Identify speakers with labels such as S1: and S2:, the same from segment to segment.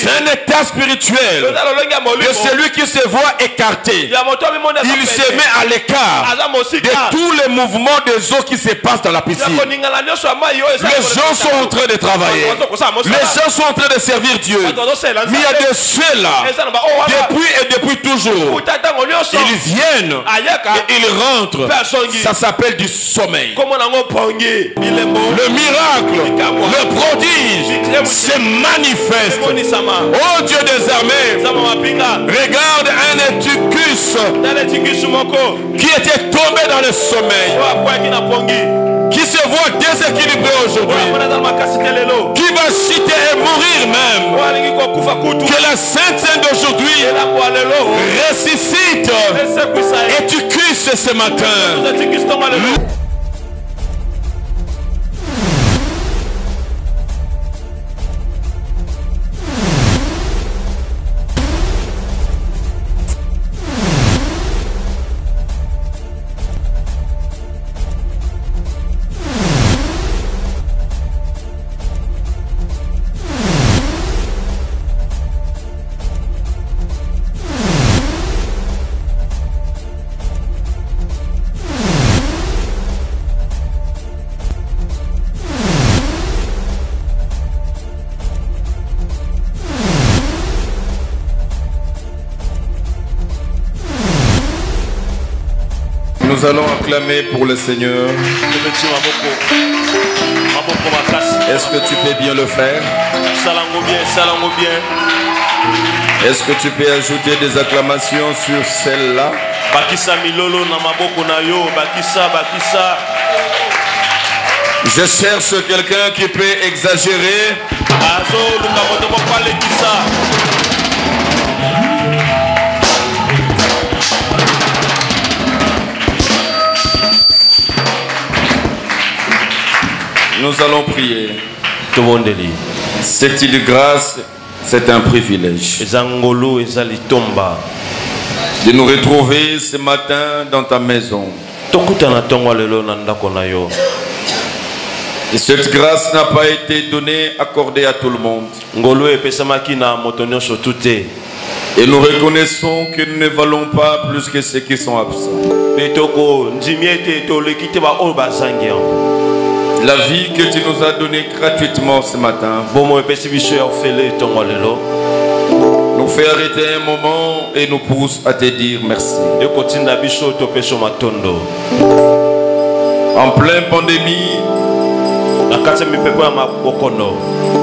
S1: c'est un état spirituel. De celui qui se voit écarté. Il se met à l'écart de tous les mouvements des eaux qui se passent dans la piscine. Les gens sont en train de travailler. Les gens sont en train de servir Dieu. Mais il y a de ceux-là, depuis et depuis toujours, ils viennent et ils rentrent. Ça s'appelle du sommeil. Le miracle, le prodige se manifeste. Oh Dieu des armées, regarde un étucus qui était tombé dans le sommeil, qui se voit déséquilibré aujourd'hui, qui va chuter et mourir même. Que la Sainte Sainte d'aujourd'hui ressuscite.
S2: Ye
S1: étucus ce matin. Nous allons acclamer pour le Seigneur. Est-ce que tu peux bien le faire Est-ce que tu peux ajouter des acclamations sur celle-là? Je cherche quelqu'un qui peut exagérer. Nous allons prier. C'est une grâce, c'est un privilège de nous retrouver ce matin dans ta maison. Et cette grâce n'a pas été donnée, accordée à tout le monde. Et nous reconnaissons que nous ne valons pas plus que ceux qui sont absents. La vie que tu nous as donnée gratuitement ce matin. Nous fait arrêter un moment et nous pousse à te dire merci. En pleine pandémie,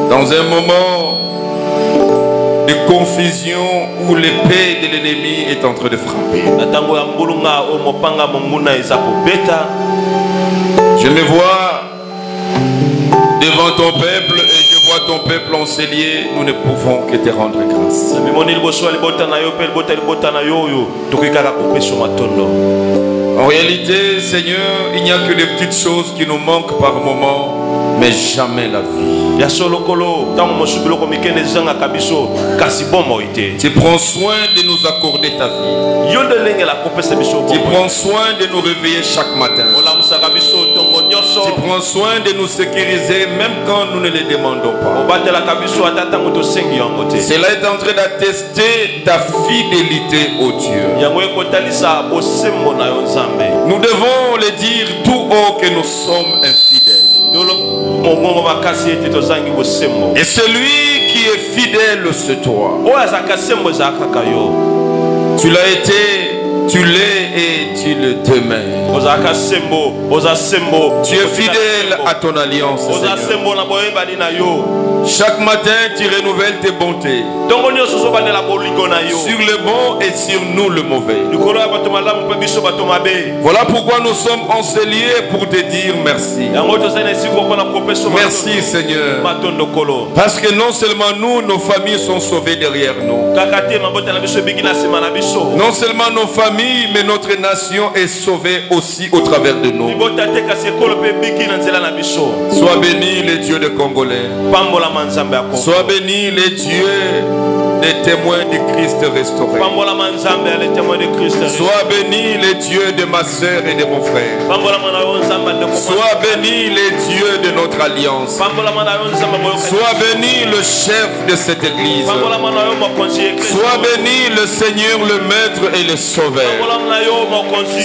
S1: dans un moment de confusion où l'épée de l'ennemi est en train de frapper.
S2: na ntango ya
S1: devant ton peuple et je vois ton peuple enseigné. Nous ne pouvons que te rendre grâce. En réalité, Seigneur, il n'y a que des petites choses qui nous manquent par moment, mais jamais la vie. Tu prends soin de nous accorder ta vie. Tu prends soin de nous réveiller chaque matin. Tu prends soin de nous sécuriser même quand nous ne le demandons pas. Cela est en train d'attester ta fidélité au Dieu. Nous devons le dire tout haut que nous sommes infidèles. Et celui qui est fidèle, c'est toi.
S2: yo
S1: Tu l'as été, tu l'es et tu le demeures. Tu es fidèle à ton alliance, Seigneur. Chaque matin, tu renouvelles tes bontés sur le bon et sur nous le mauvais. Voilà pourquoi nous sommes enseignés pour te dire merci. Merci, Seigneur. Parce que non seulement nous, nos familles sont sauvées derrière nous. Non seulement nos familles, mais notre nation est sauvée aussi au travers de nous. Sois béni les dieux des Congolais. Sois béni les dieux des témoins du Christ restauré.
S2: pambolama nzambe ya letémoin de christ
S1: Sois béni les dieux de ma sœur et de mon frère. Sois béni les dieux de notre alliance. Sois béni le chef de cette église. Sois béni le Seigneur, le Maître et le Sauveur.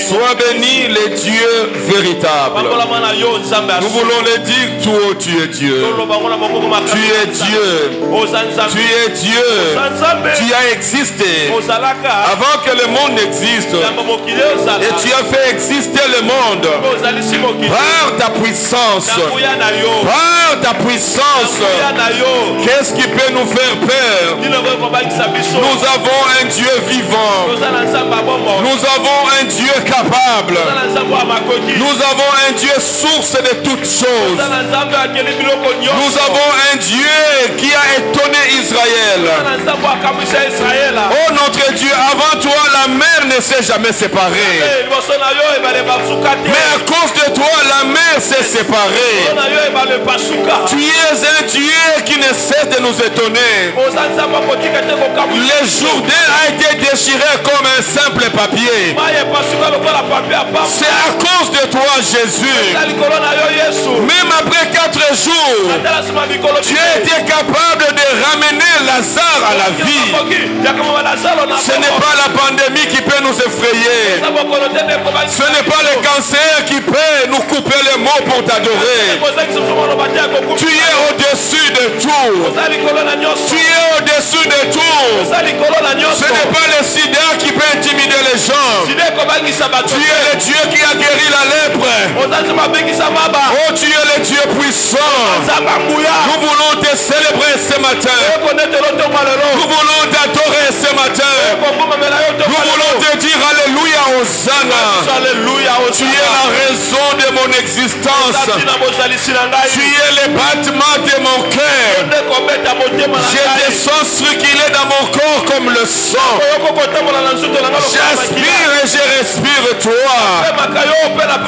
S1: Sois béni les dieux véritables. Nous voulons le dire tout haut, tu es Dieu. Tu es Dieu. Tu es Dieu. Tu as existé avant que le monde n'existe. Et tu as fait exister le monde par ta puissance. Par ta puissance. Qu'est-ce qui peut nous faire peur? Nous avons un Dieu vivant. Nous avons un Dieu capable. Nous avons un Dieu source de toutes choses. Nous avons un Dieu qui a étonné Israël. Oh notre Dieu, avant toi la mer ne s'est jamais séparée.
S2: Eh,
S1: Mais à cause de toi la mer s'est séparée. Tu es un Dieu qui ne cesse de nous étonner. Le Jourdain a été déchiré comme un simple papier. C'est à cause de toi Jésus. Même après quatre jours, tu as été capable de ramener Lazare à la vie. Ce n'est pas la pandémie qui peut nous effrayer. Ce n'est pas le cancer qui peut nous couper les mots pour t'adorer. Tu es au-dessus de tout. Tu es au-dessus de tout. Ce n'est pas le sida qui peut intimider les gens. Tu es le Dieu qui a guéri la lèpre. Oh, tu es le Dieu puissant. Nous voulons te célébrer ce matin. Nous voulons t'adorer ce matin. Nous voulons te dire Alléluia, Hosanna.
S2: aleluya
S1: Tu es la raison de mon existence. Tu es le battement de mon cœur. J'ai des sons circulés dans mon corps comme le sang. J'aspire et je respire toi.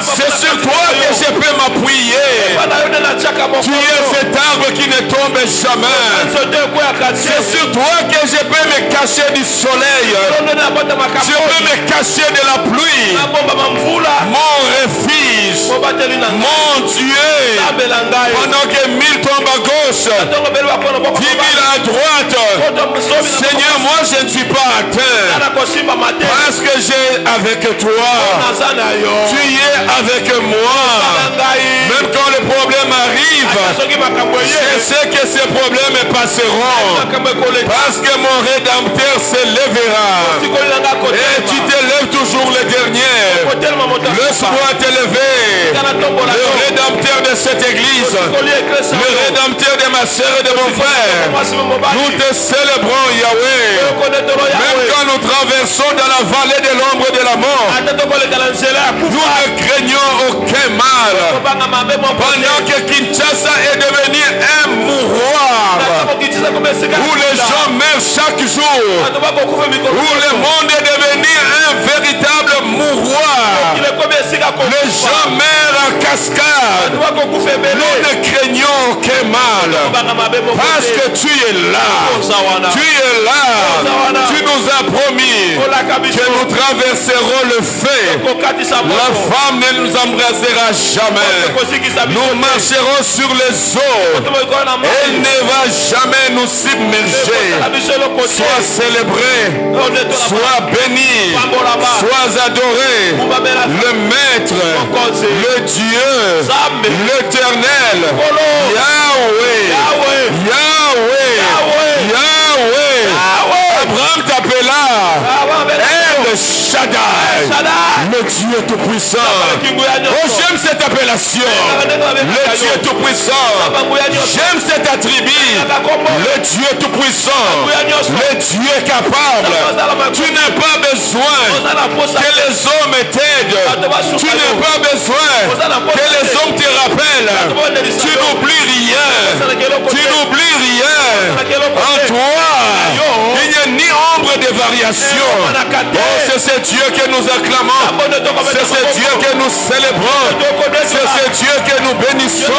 S1: C'est sur toi que je peux m'appuyer. Tu es ne tombe jamais. C'est sur toi que je peux me cacher du soleil. Je peux me cacher de la pluie. Mon refuge. Mon Dieu. Pendant que mille tombent à gauche, dix mille à droite. Seigneur, moi je ne suis pas atteint.
S2: ana kosimbama te
S1: Parce que j'ai avec toi.
S2: yo
S1: Tu es avec moi. Même quand le problème arrive, je sais que ces problèmes passeront. Parce que mon rédempteur se lèvera. Et tu te lèves toujours le dernier. Laisse-moi t'élever.
S2: kana tombola
S1: Le rédempteur de cette église. Le rédempteur de ma sœur et de mon frère. Nous te célébrons, Yahweh. Même quand nous traversons dans la vallée de l'ombre de la mort, nous ne craignons aucun mal. Pendant que Kinshasa est devenu un
S2: koma esika
S1: où les gens meurent chaque jour,
S2: mikolo
S1: où le monde est devenu un véritable mouroir. Les gens meurent en cascade.
S2: bakokufa
S1: Nous ne craignons aucun mal.
S2: moko
S1: Parce que tu es là. Tu es là. Tu nous as promis que nous traverserons le feu. La femme ne nous embrassera jamais. Nous marcherons sur les eaux. Elle ne va jamais nous submerger. Sois célébré, sois béni, sois adoré. Le maître, le Dieu, l'éternel. Yahweh. Yahweh,
S2: Yahweh.
S1: Abraham t'appela
S2: Yo.
S1: Shaddai, le Dieu tout-puissant. Oh, j'aime cette appellation. Le Dieu tout-puissant. J'aime cet attribut. Le Dieu tout-puissant. Le Dieu capable. Tu n'as pas besoin que les hommes t'aident. Tu n'as pas besoin que les hommes te rappellent. Tu n'oublies rien. Tu n'oublies rien. En toi, il n'y a ni ombre de variation. Oh, c'est ce Dieu que nous acclamons. C'est ce Dieu que nous célébrons. C'est ce Dieu que nous bénissons.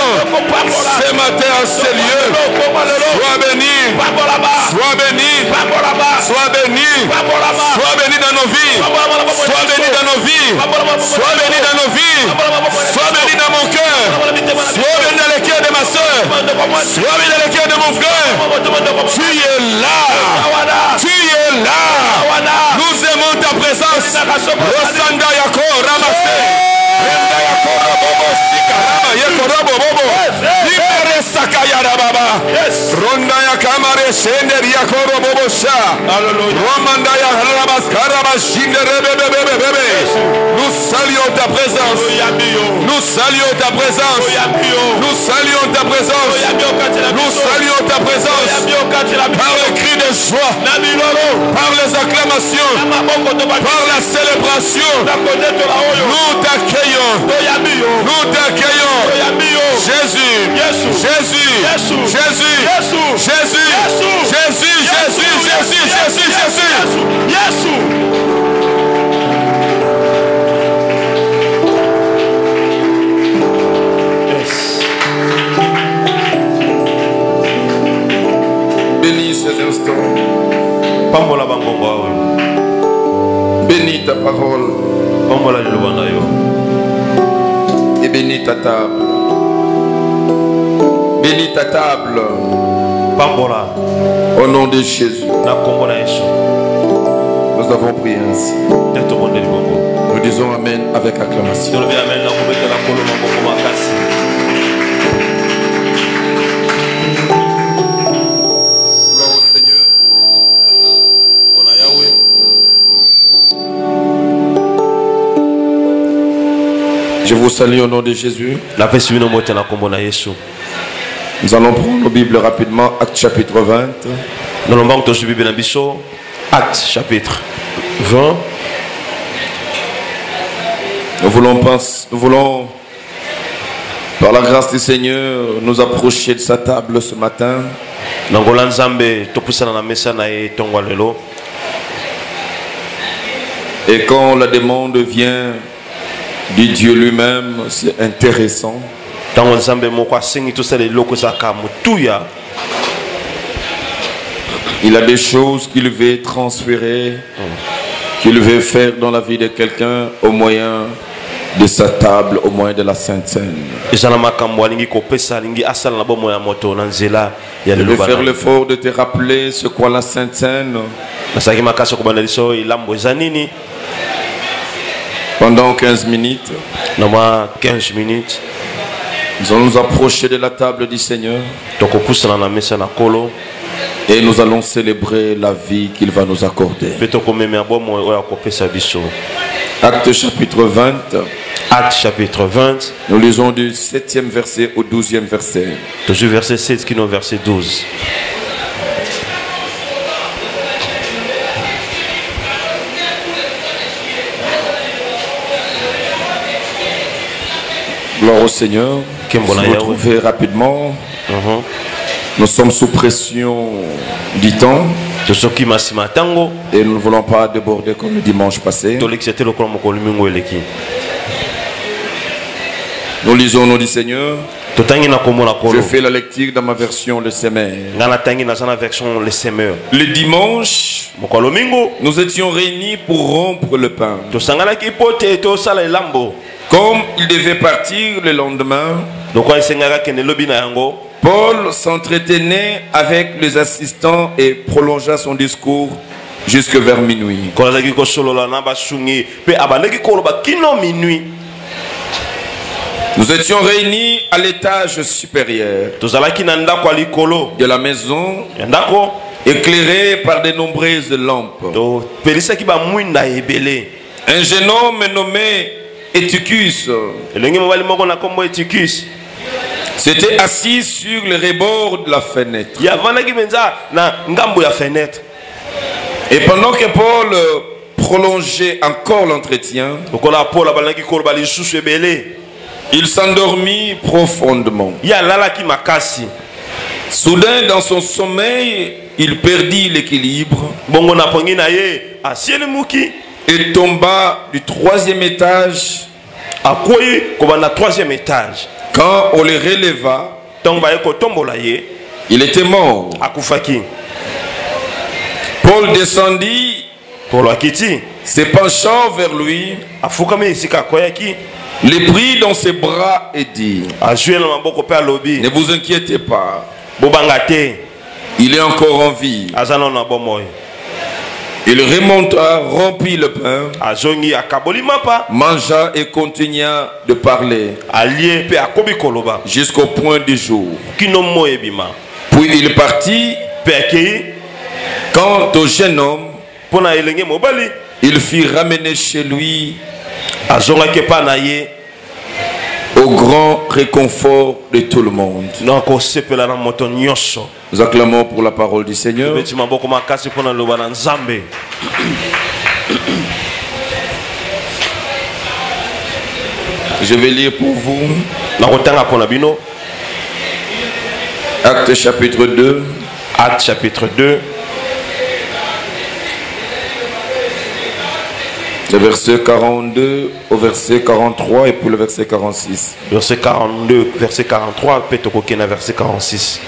S1: Ce matin en ce lieu, sois béni, sois
S2: Sois béni. Sois béni. Sois béni dans nos vies. Sois béni dans nos vies. Sois béni dans nos vies. Sois béni dans mon cœur. Sois béni dans le cœur de ma soeur. Sois béni dans le cœur de mon frère. Tu es là. Tu es là. Nous aimons ta présence. Rosanda Yako Ramassé. Renda Yako Rabobo Sikarama Yako Rabobo. Libere Sakayara Baba. Ronda Yakamare Shender Yako Rabobo Sha. Romanda Rebebebebebe. Nous saluons ta présence. Nous saluons ta présence. Nous saluons ta présence. Nous saluons ta présence. Par le cri de joie. Par les acclamations. Par la célébration. Nous t'accueillons. Nous t'accueillons. Jésus. Jésus. Jésus. Jésus. Jésus. Jésus. Jésus. Jésus. Jésus.
S1: Bénis ces instants.
S3: pambola bangongo
S1: Bénis ta parole
S3: pambola liloba na yo
S1: et bénis ta table. Bénis ta table
S3: pambola
S1: au nom de Jésus.
S3: na
S1: Nous avons prié ainsi. Nous disons Amen avec acclamation.
S3: amen
S1: Je vous salue au nom de Jésus. Nous allons prendre nos Bibles rapidement. Acte chapitre 20.
S3: nolombango tozwi bible na biso acte chapitre 20
S1: Nous voulons, penser- nous voulons, par la grâce du Seigneur, nous approcher de sa table ce matin. Et quand la demande vient de Dieu lui-même, c'est intéressant. Il a des choses qu'il veut transférer, qu'il veut faire dans la vie de quelqu'un au moyen de sa table, au moyen de la Sainte Seine. Il
S3: veut
S1: faire l'effort de te rappeler ce qu'est la Sainte Seine pendant 15 minutes.
S3: na mwa 15 minutes
S1: Nous allons nous approcher de la table du Seigneur et nous allons célébrer la vie qu'il va nous accorder. Acte chapitre 20,
S3: acte chapitre 20
S1: nous lisons du 7e verset au 12e verset.
S3: tozwi verset 7 kino verset 12
S1: Gloire au Seigneur. Rapidement. Nous sommes sous pression du temps. Et nous ne voulons pas déborder comme le dimanche passé. Nous lisons au nom du Seigneur. Je fais la lecture dans ma version Le Semeur.
S3: Le
S1: dimanche, nous étions réunis pour rompre le pain. Comme il devait partir le lendemain, Paul s'entretenait avec les assistants et prolongea son discours jusque vers minuit. Nous étions réunis à l'étage supérieur de la maison, éclairée par de nombreuses lampes. Un jeune homme nommé
S3: Étucus.
S1: C'était assis sur le rebord de la fenêtre. Et pendant que Paul euh, prolongeait encore l'entretien, il s'endormit profondément. Soudain, dans son sommeil, il perdit l'équilibre et tomba du troisième étage.
S3: akwei kobanda troisième étage.
S1: Quand on le releva,
S3: ntango baye kotombola ye
S1: il était mort.
S3: akufaki
S1: Paul descendit,
S2: polo akiti
S1: se penchant vers lui,
S2: afukami esika akweyaki
S1: le prit dans ses bras et dit
S2: azwi na maboko mpe alobi
S1: Ne vous inquiétez pas,
S2: bobanga te
S1: il est encore en vie.
S2: aza nano na bomoi
S1: Il remonta, rompit le pain,
S2: azongi akaboli mapa.
S1: mangea et continua de parler.
S2: Alie mpe akomi koloba.
S1: Jusqu'au point du jour.
S2: ebima.
S1: Puis il partit.
S2: akei
S1: Quant au jeune homme,
S2: mpo na elenge mobali.
S1: il fut ramené chez lui.
S2: Azongaki epa na ye
S1: au grand réconfort de tout le monde. Nous acclamons pour la parole du Seigneur. Je vais lire pour vous. Acte chapitre 2,
S2: acte chapitre 2
S1: le verset 42 au verset 43 et puis le verset 46.
S2: verset 42 verset 43 mpe tokoki na verset 46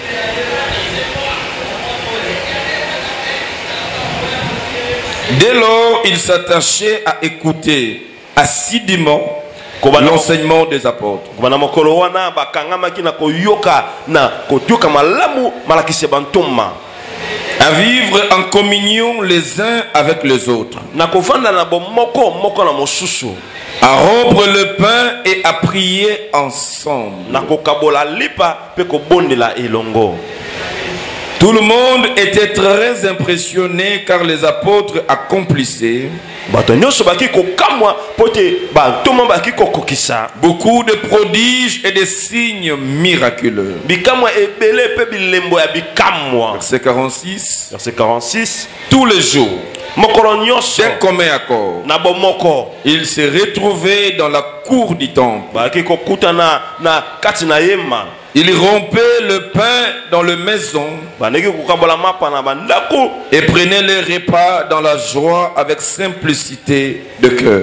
S1: Dès lors, il s'attachait à écouter assidûment l'enseignement des apôtres. À vivre en communion les uns avec les autres, à rompre le pain et à prier ensemble.
S2: na kokabola lipa mpe kobondela elongo
S1: Tout le monde était très impressionné car les apôtres accomplissaient. Beaucoup de prodiges et de signes miraculeux. Verset 46.
S2: verset 46
S1: Tous les jours, d'un commun accord, ils se retrouvaient dans la cour du temple. Ils rompaient le pain dans les maisons
S2: bandako
S1: et prenaient les repas dans la joie avec simplicité de cœur.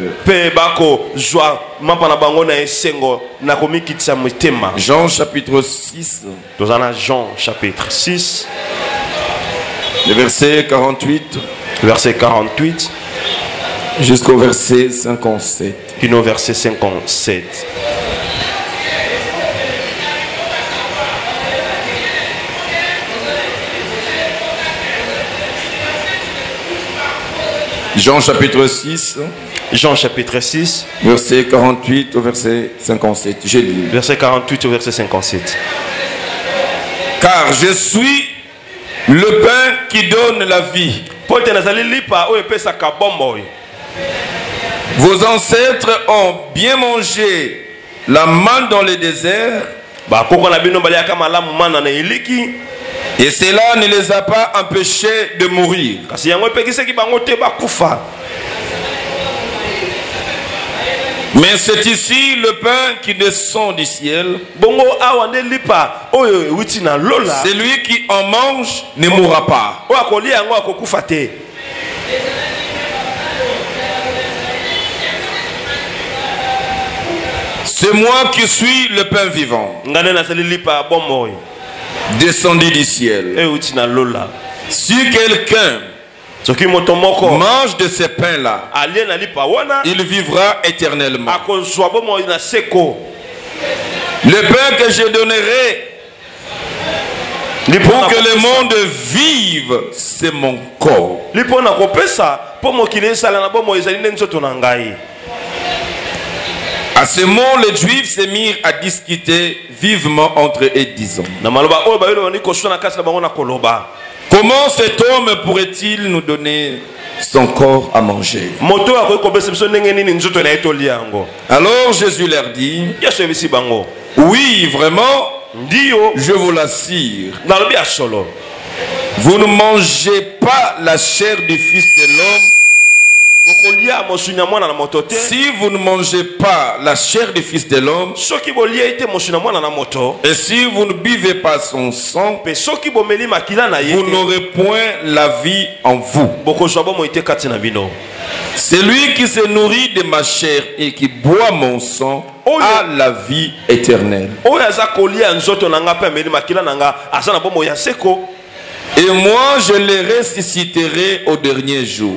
S1: Jean chapitre 6,
S2: toza na jean chapitre 6
S1: le verset 48
S2: verset 48
S1: jusqu'au verset 57.
S2: kino verset 57
S1: Jean chapitre 6,
S2: jean chapitre 6
S1: verset 48 au verset 57. J'ai lu.
S2: verset 48 au verset 57
S1: Car je suis le pain qui donne la vie.
S2: Mpo te nazali lipa oyo epesaka bomoi
S1: Vos ancêtres ont bien mangé la manne dans le désert
S2: bakoko na bino baliaka malamu mana na eliki
S1: et cela ne les a pas empêchés de mourir.
S2: kasi yango epekisaki bango te bakufa
S1: Mais c'est ici le pain qui descend du ciel. Celui qui en mange ne mourra pas. C'est moi qui suis le pain vivant, descendu du ciel. Si quelqu'un mange de ces pains-là, il vivra éternellement. Le pain que je donnerai pour que le monde vive, c'est mon corps. À ce mot, les Juifs se mirent à discuter vivement entre eux, disant Comment cet homme pourrait-il nous donner son corps à manger? Alors Jésus leur dit Oui, vraiment, je vous l'assure, vous ne mangez pas la chair du Fils de l'homme si vous ne mangez pas la chair du Fils de l'homme et si vous ne buvez pas son sang, vous n'aurez point la vie en vous. Celui qui se nourrit de ma chair et qui boit mon sang a la vie éternelle. Et moi, je les ressusciterai au dernier jour.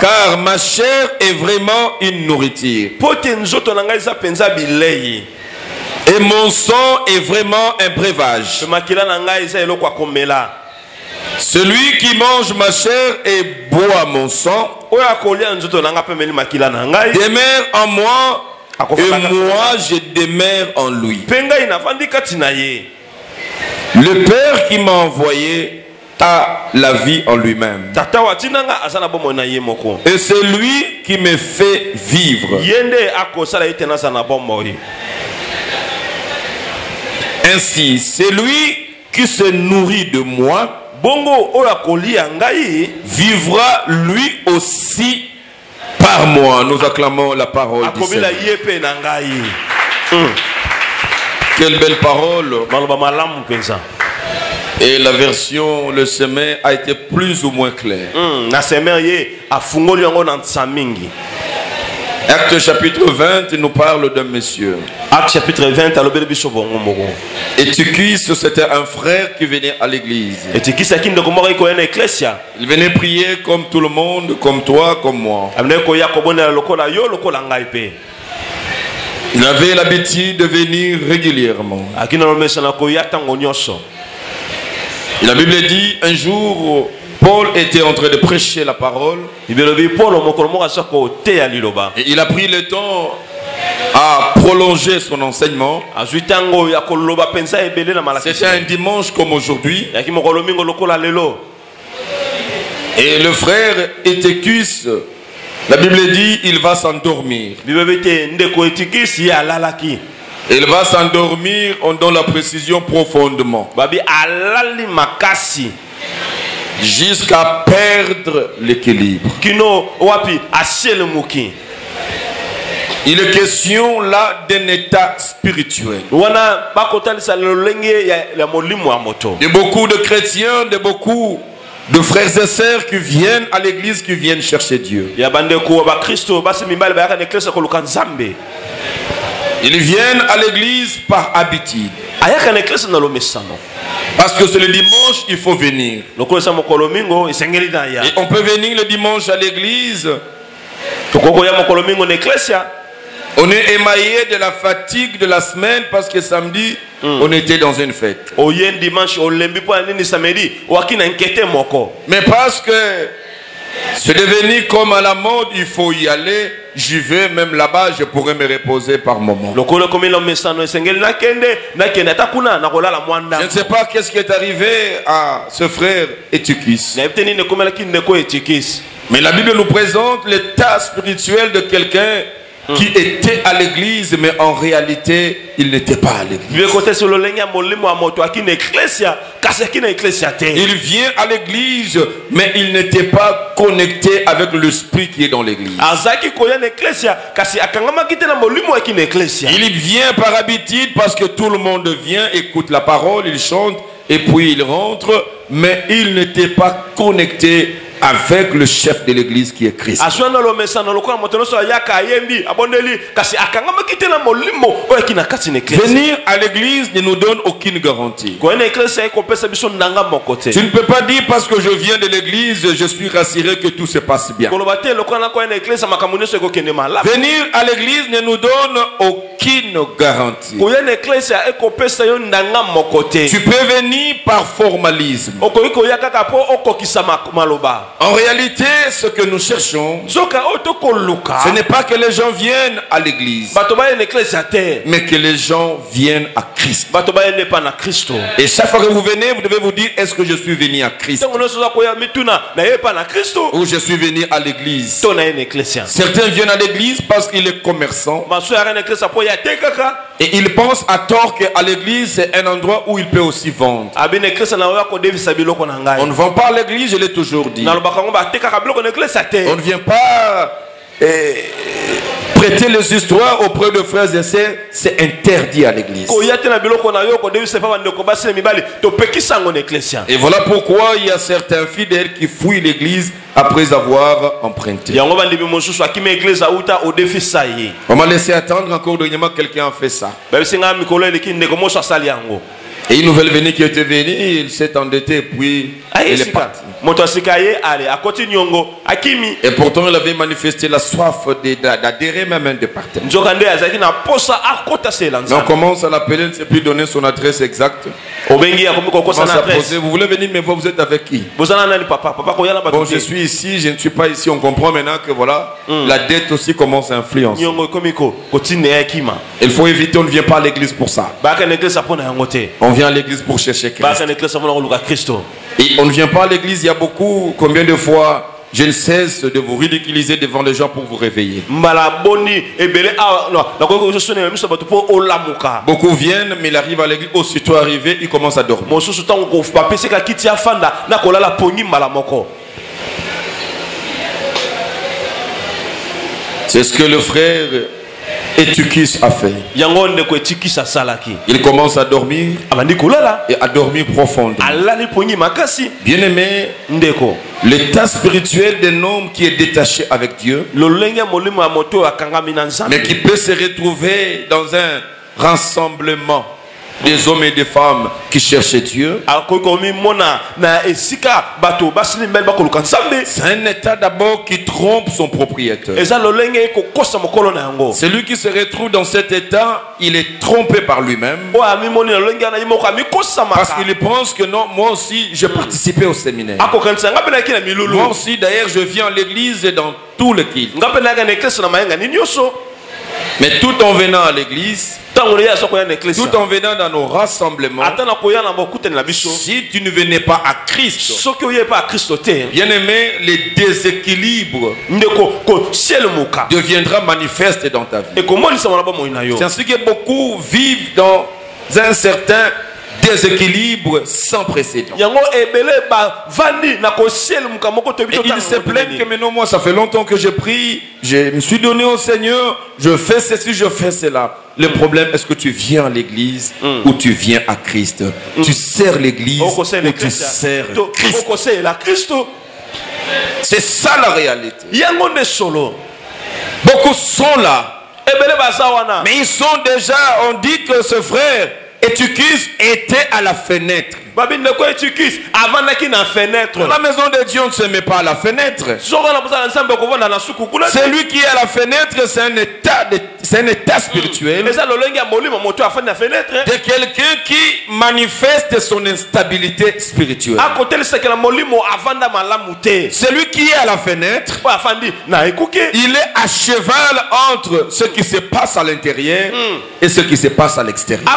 S1: Car ma chair est vraiment une nourriture. Et mon sang est vraiment un breuvage. Celui qui mange ma chair et boit mon sang demeure en moi et moi je demeure en lui.
S3: mpe ngai navandi kati na ye
S1: Le Père qui m'a envoyé a la vie en lui-même. Et c'est lui qui me fait vivre. Ainsi, c'est lui qui se nourrit de moi
S3: bongo
S1: vivra lui aussi par moi. Nous acclamons la parole du Quelle belle parole. Et la version, le semai a été plus ou moins.
S3: Mm, nsa mingi
S1: Acte chapitre 20 nous parle d'un monsieur.
S3: acte chapitre 20 alobeli biso bongo moko
S1: Étychus, c'était un frère qui venait à l'église. Il venait prier comme tout le monde, comme toi, comme moi. Il avait l'habitude de venir régulièrement. Et la Bible dit, un jour, Paul était en train de prêcher la parole et il a pris le temps à prolonger son enseignement. C'était un dimanche comme aujourd'hui. Et le frère Étécus, la Bible dit, il va s'endormir. Il va s'endormir, on donne la précision profondément, jusqu'à perdre l'équilibre.
S3: kino wapi asielemuki
S1: Il est question là d'un état spirituel. De beaucoup de chrétiens, de beaucoup de frères et sœurs qui viennent à l'église, qui viennent chercher Dieu. Ils viennent à l'église par habitude. Parce que c'est le dimanche, il faut venir. Et on peut venir le dimanche à l'église. On est émaillé de la fatigue de la semaine parce que samedi, on était dans une fête. Mais parce que c'est devenu comme à la mode, il faut y aller. J'y vais, même là-bas, je pourrais me reposer par moment. Je ne sais pas qu'est-ce qui est arrivé à ce frère
S3: etikisi
S1: Mais la Bible nous présente l'état spirituel de quelqu'un qui était à l'église, mais en réalité, il n'était pas à l'église. Il vient à l'église, mais il n'était pas connecté avec l'esprit qui est dans l'église. Il vient par habitude parce que tout le monde vient, écoute la parole, il chante et puis il rentre, mais il n'était pas connecté avec le chef de l'église qui est Christ. Venir à l'église ne nous donne aucune garantie. Tu ne peux pas dire parce que je viens de l'église, je suis rassuré que tout se passe bien. Venir à l'église ne nous donne aucune garantie. Tu peux venir par formalisme. En réalité, ce que nous cherchons, ce n'est pas que les gens viennent à l'église, mais que les gens viennent à Christ. Et chaque fois que vous venez, vous devez vous dire, est-ce que je suis venu à Christ? Ou je suis venu à l'église? Certains viennent à l'église parce qu'il est commerçant. Et ils pensent à tort qu'à l'église, c'est un endroit où il peut aussi vendre. On ne vend pas à l'église, je l'ai toujours dit. On ne vient pas euh, prêter les histoires auprès de frères et sœurs, c'est interdit à l'église. Et voilà pourquoi il y a certains fidèles qui fouillent l'église après avoir emprunté. On m'a laissé attendre encore dernièrement, quelqu'un a fait ça. Et une nouvelle venue qui était venue, il s'est endetté, puis Et pourtant, il avait manifesté la soif d'adhérer même
S3: posa akota sela
S1: Mais on
S3: nzambe
S1: commence à l'appeler, il ne sait plus donner son adresse exacte.
S3: obengi akomi
S1: On
S3: kokosa
S1: commence
S3: na
S1: à poser,
S3: adresse
S1: vous voulez venir me voir, vous êtes avec qui? Bon, je suis ici, je ne suis pas ici. On comprend maintenant que voilà, la dette aussi commence à influencer. Il faut éviter, on ne vient pas à l'église pour ça. On vient à l'église pour chercher Christ. Et on ne vient pas à l'église, il y a beaucoup, combien de fois je ne cesse de vous ridiculiser devant les gens pour vous réveiller. Beaucoup viennent, mais il arrive à l'église, aussitôt arrivé, il commence à dormir. C'est ce que le frère Etukis a fait. Il commence à dormir et à dormir profondément.
S3: alali pongi makasi.
S1: Bien aimé,
S3: ndeko.
S1: l'état spirituel d'un homme qui est détaché avec Dieu, mais qui peut se retrouver dans un rassemblement des hommes et des femmes qui cherchent Dieu. C'est un état d'abord qui trompe son propriétaire. Celui qui se retrouve dans cet état, il est trompé par lui-même. Parce qu'il pense que non, moi aussi, j'ai participé au séminaire. Moi aussi, d'ailleurs, je viens à l'église et dans tout le kill. Mais tout en venant à l'église, tout en venant dans nos rassemblements, si tu ne venais pas à Christ, bien aimé,
S3: ndeko kosielemuka
S1: deviendra manifeste dans ta vie. C'est ainsi que beaucoup vivent dans un certain déséquilibre sans précédent. Et il se plaint que maintenant, moi, ça fait longtemps que je prie, je me suis donné au Seigneur, je fais ceci, je fais cela. Le problème, est-ce que tu viens à l'église ou tu viens à Christ? Tu sers l'église ou tu
S3: eklese
S1: sers Christ? C'est ça la réalité. Beaucoup sont là, mais ils sont déjà, on dit que ce frère Etukis était à la fenêtre. Dans la maison de Dieu, on ne se met pas à la fenêtre. Celui qui est à la fenêtre, c'est un état, de- c'est un état spirituel.
S3: afandi na fenêtre
S1: de quelqu'un qui manifeste son instabilité spirituelle. Celui qui est à la fenêtre, il est à cheval entre ce qui se passe à l'intérieur et ce qui se passe à l'extérieur.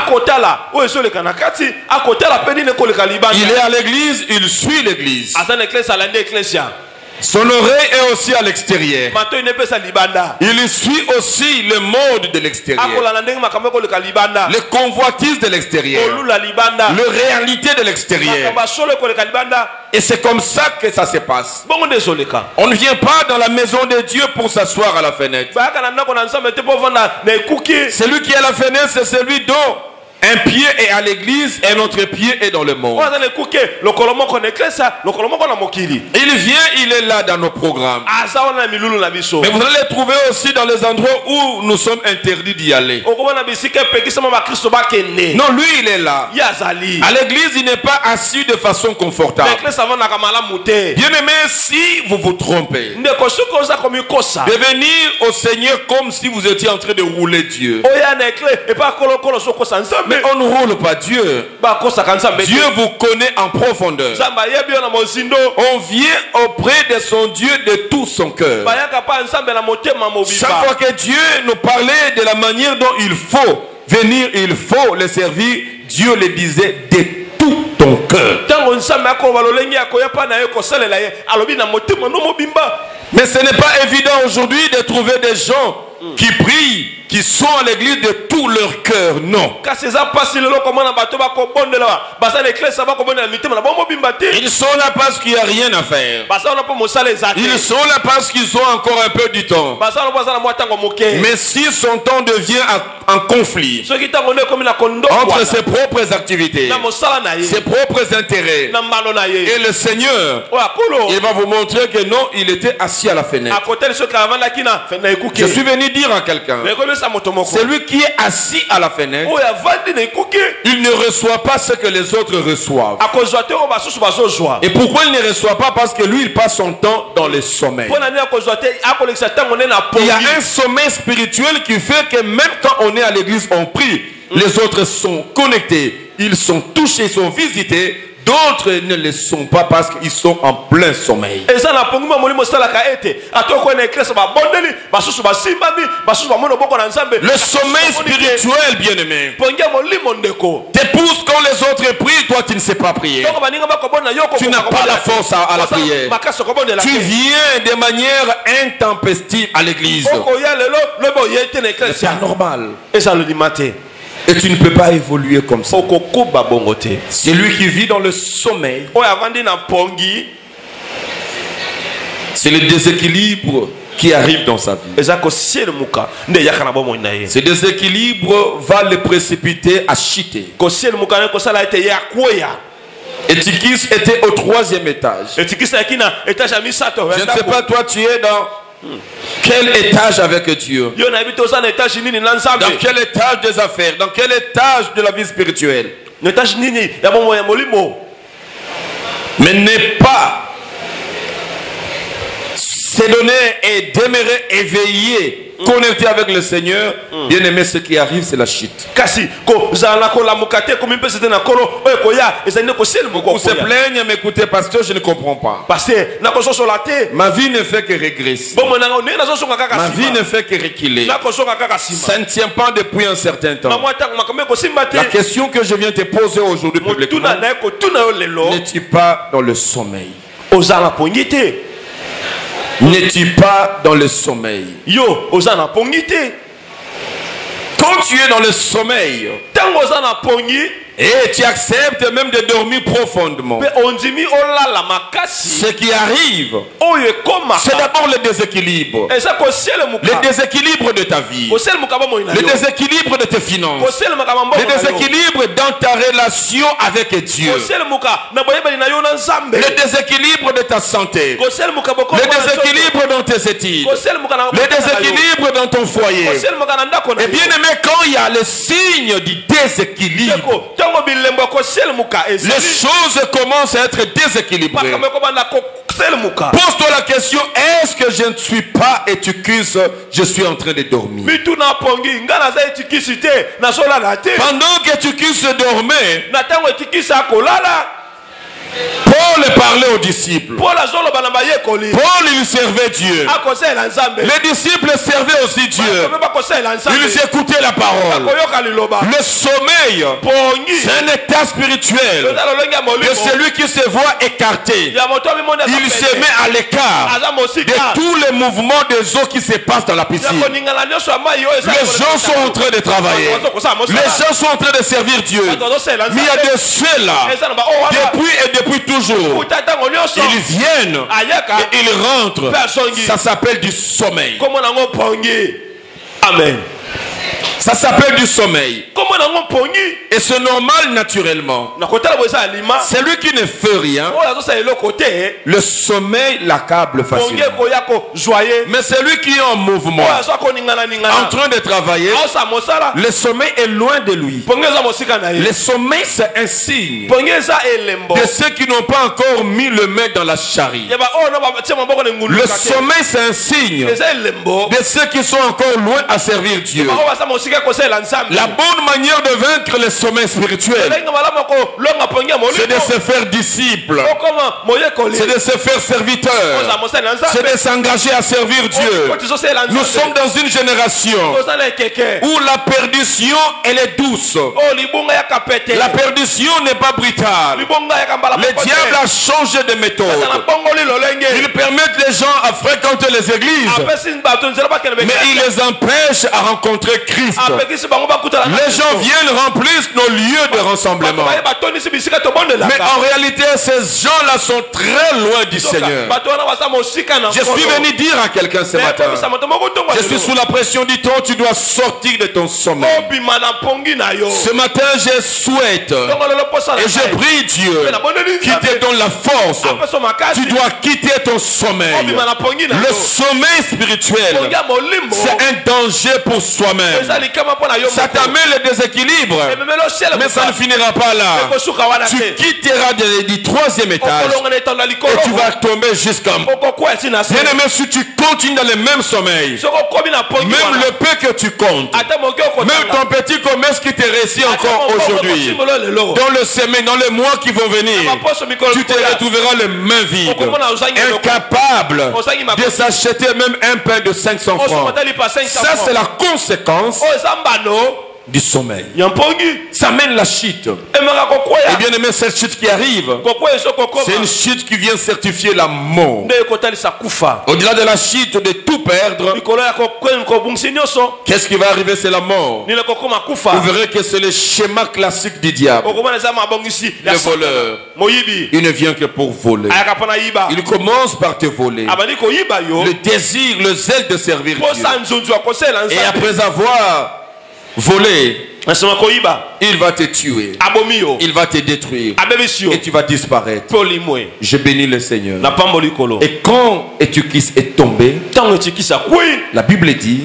S1: Il est à l'église, il suit l'église. Son oreille est aussi à l'extérieur. Il suit aussi le mode de l'extérieur. Les convoitises de l'extérieur. Le réalité de l'extérieur. Et c'est comme ça que ça se passe. On ne vient pas dans la maison de Dieu pour s'asseoir à la fenêtre. Celui qui est à la fenêtre, c'est celui dont un pied est à l'église et notre pied est dans le monde. Il vient, il est là dans nos programmes. Mais vous allez le trouver aussi dans les endroits où nous sommes interdits d'y aller. Non, lui, il est là. À l'église, il n'est pas assis de façon confortable. Bien aimé, si vous vous trompez,
S3: ndeko soki oza komikosa
S1: de venir au Seigneur comme si vous étiez en train de rouler Dieu. Mais on ne roule pas Dieu. Dieu vous connaît en profondeur. On vient auprès de son Dieu de tout son cœur. Chaque fois que Dieu nous parlait de la manière dont il faut venir, il faut le servir, Dieu le disait de tout ton cœur. Mais ce n'est pas évident aujourd'hui de trouver des gens qui prient, qui sont à l'église de tout leur cœur. Non. Ils sont là parce qu'il n'y a rien à faire.
S3: eza
S1: Ils sont là parce qu'ils ont encore un peu du temps.
S3: moke
S1: Mais si son temps devient en en conflit entre ses propres activités, ses propres intérêts et le Seigneur, il va vous montrer que non, il était assis à la fenêtre. Je suis venu dire à quelqu'un, celui qui est assis à la fenêtre,
S3: ekuke
S1: il ne reçoit pas ce que les autres reçoivent. Et pourquoi il ne reçoit pas? Parce que lui, il passe son temps dans le sommeil. Il y a un sommeil spirituel qui fait que même quand on est à l'église, on prie. Les autres sont connectés, ils sont touchés, ils sont visités. D'autres ne le sont pas parce qu'ils sont en plein sommeil. Le sommeil spirituel, bien-aimé, te pousse quand les autres prient, toi tu ne sais pas prier. Tu n'as pas la force à- à la prière. Tu viens de manière intempestive à l'église.
S3: okoya lelo lobi oye te na eklese
S1: Et tu ne peux pas évoluer comme ça. Celui qui vit dans le sommeil, c'est le déséquilibre qui arrive dans sa vie. Ce déséquilibre va le précipiter à chuter.
S3: kosielemuka nde kosala ete ye akweya
S1: Et Tikis était au troisième étage. Je ne sais pas, toi, tu es dans quel étage avec Dieu? Dans quel étage des affaires? Dans quel étage de la vie spirituelle? Mais n'est pas se donner et demeurer éveillé, connecté avec le Seigneur. Bien aimé, ce qui arrive, c'est la chute. Vous se plaignent, m'écoutez, pasteur, je ne comprends pas. Ma vie ne fait que régresser. Ma vie ne fait que reculer. Ça ne tient pas depuis un certain temps. La question que je viens te poser aujourd'hui publiquement, n'es-tu pas dans le sommeil
S3: oza na pongi te
S1: N'es-tu pas dans le sommeil?
S3: Yo oza na pongi te
S1: Quand tu es dans le sommeil et tu acceptes même de dormir profondément, ce qui arrive, c'est d'abord le déséquilibre. Le déséquilibre de ta vie, le déséquilibre de tes finances, le déséquilibre dans ta relation avec Dieu, le déséquilibre de ta santé, le déséquilibre dans tes études, le déséquilibre dans ton foyer. Et
S3: yo
S1: bien aimé, quand il y a le signe du déséquilibre, les choses commencent à être déséquilibrées. Pose-toi la question, est-ce que je ne suis pas étucus, je suis en train de dormir. Pendant que Éticus dormait, Paul parlait aux disciples.
S3: paul
S1: il servait Dieu. Les disciples servaient aussi Dieu. Ils écoutaient la parole. Le sommeil, c'est un état spirituel de celui qui se voit écarté. Il se met à l'écart de tous les mouvements des eaux qui se passent dans la piscine. Les gens sont en train de travailler. Les gens sont en train de servir Dieu. Mais il y a de ceux-là,
S3: wana
S1: depuis et depuis toujours,
S3: ntango nyonso
S1: ils viennent et ils rentrent. Ça s'appelle du sommeil.
S3: amen
S1: Ça s'appelle du sommeil. Et c'est normal naturellement. Celui qui ne fait rien,
S3: eloko te
S1: le sommeil l'accable facilement. Mais celui qui est en mouvement,
S3: koningana
S1: en train de travailler,
S3: mosala
S1: le sommeil est loin de lui. Le sommeil, c'est un signe. De ceux qui n'ont pas encore mis le main dans la charrie.
S3: baoyo na batie maboko na
S1: Le sommeil, c'est un signe. De ceux qui sont encore loin à servir Dieu. La bonne manière de vaincre le sommeil spirituel,
S3: ndenge malamu ya kolonga pongi ya
S1: c'est de se faire disciple,
S3: moyekoli
S1: c'est de se faire serviteur, c'est de s'engager à servir Dieu.
S3: po tozosalela
S1: Nous sommes dans une génération où la perdition, elle est douce. La perdition n'est pas brutale. Le diable a changé de méthode. Il permet les gens à fréquenter les églises, mais il les empêche à rencontrer Christ. Les gens viennent remplissent nos lieux de rassemblement. Mais en réalité, ces gens-là sont très loin du Seigneur. Je suis venu dire à quelqu'un ce matin, je suis sous la pression du temps, tu dois sortir de ton sommeil. Ce matin, je souhaite et je prie Dieu qui te donne la force. Tu dois quitter ton sommeil. Le sommeil spirituel, c'est un danger pour soi-même. Ça t'amène le déséquilibre. Mais ça ne finira pas là. Tu
S3: te
S1: quitteras du troisième étage et tu vas tomber jusqu'en bas.
S3: okokwea ti na se
S1: Bien aimé, si tu continues dans le même sommeil, même le peu que tu comptes, même ton petit commerce qui te réussit encore aujourd'hui, dans le semaine, dans les mois qui vont venir, tu te retrouveras les mains vides,
S3: Okomona ozangi eloko.
S1: incapable de s'acheter même un pain de 500 francs.
S3: osomata lipa 500
S1: Ça, c'est la conséquence
S3: somebody know
S1: du sommeil. Ça mène la chute. Et
S3: kokwea
S1: bien aimé, cette chute qui arrive, c'est une chute qui vient certifier la mort. Au-delà de la chute, de tout perdre, qu'est-ce qui va arriver? C'est la mort. Vous verrez que c'est le schéma classique du diable. Le voleur. Il ne vient que pour voler. Il commence par te voler.
S3: koyiba yo
S1: Le désir, le zèle de servir Dieu. Et après avoir
S3: koyiba
S1: il va te tuer. Il va te détruire. Et tu vas disparaître. Je bénis le Seigneur. Et quand Étukis est tombé, la Bible dit,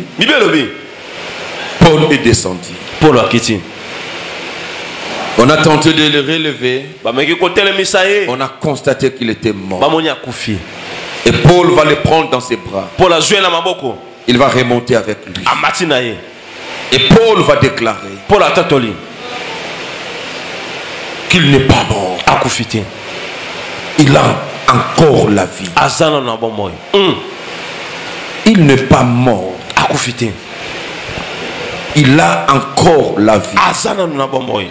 S1: Paul est descendu.
S3: polo akiti
S1: On a tenté de le relever. On a constaté qu'il était mort. Et Paul va le prendre dans ses bras. Il va remonter avec lui. Et Paul va déclarer.
S3: Polo atatoli
S1: qu'il n'est pas mort.
S3: akufi te
S1: Il a encore la vie.
S3: aza nano na bomoi Mm,
S1: Il n'est pas mort.
S3: akufi te
S1: Il a encore la vie.
S3: aza nano na bomoi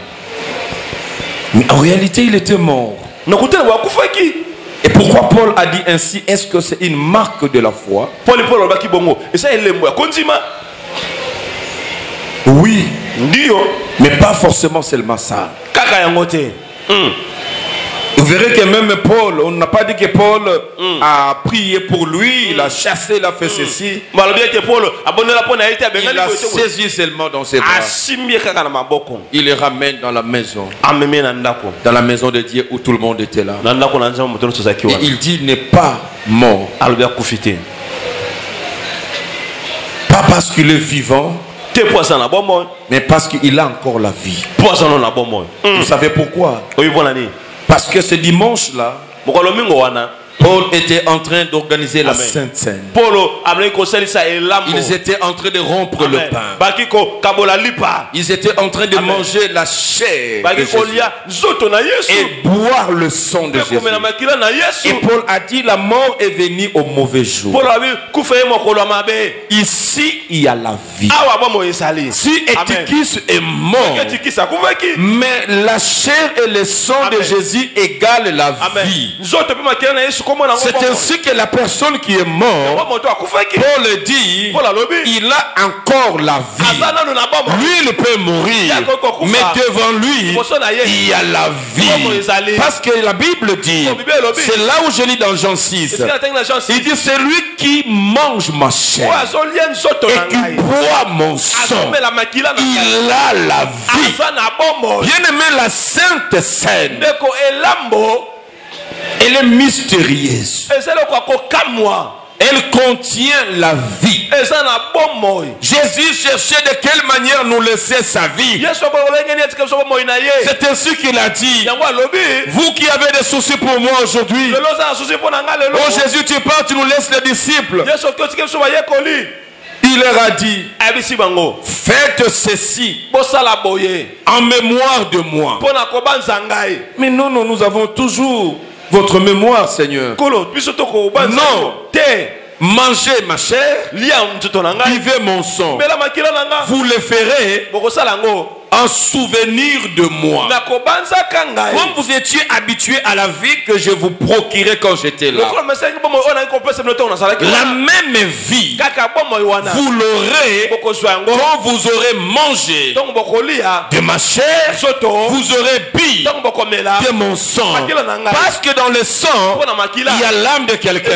S1: Mais en réalité, il était mort. Et pourquoi Paul a dit ainsi? Est-ce que c'est une marque de la foi?
S3: Poli polo alobaki bongo. Eza elembo ya kondima
S1: Oui, mais pas forcément seulement ça.
S3: kaka yango te. Mm,
S1: Vous verrez que même Paul, on n'a pas dit que Paul a prié pour lui, il a chassé, il a fait ceci. Il l'a saisi seulement dans ses bras. Il le ramène dans la maison, dans la maison de Dieu où tout le monde était là. Et il dit n'est pas mort. Pas parce qu'il est vivant, mais parce qu'il a encore la vie. Vous savez pourquoi? Parce que ce dimanche-là, Paul était en train d'organiser la. Sainte Seine. Ils étaient en train de rompre le pain. Ils étaient en train de
S3: Amen.
S1: manger la chair de Jésus et boire le sang de Jésus. Et Paul a dit la mort est venue au mauvais jour. Ici, il y a la vie. Si. Étiquus est mort, mais la chair et le sang de. Jésus égalent la vie. C'est ainsi que la personne qui est morte, Paul dit,
S3: polo alobi
S1: il a encore la vie. Lui, il peut mourir, mais devant lui, il y a la vie. Parce que la Bible dit, c'est là où je lis dans Jean 6,
S3: esika natangi na jean
S1: il dit, c'est lui qui mange ma chair. Et qui boit mon sang. Il a la vie. Bien aimé, la Sainte
S3: elambo
S1: elle est mystérieuse. Elle contient la vie. Jésus cherchait de quelle manière nous laisser sa vie. C'est ainsi qu'il a dit. Vous qui avez des soucis pour moi aujourd'hui, oh Jésus, tu pars, tu nous laisses les disciples. Il leur a dit, faites ceci en mémoire de moi. Mais non, non, nous avons toujours votre mémoire, Seigneur. Non. Mangez ma chair, buvez mon sang. Vous le ferez en souvenir de moi. Comme vous étiez habitué à la vie que je vous procurais quand j'étais là. La même vie, vous l'aurez quand vous aurez mangé de ma chair, vous aurez bu de mon sang. Parce que dans le sang, il y a l'âme de quelqu'un.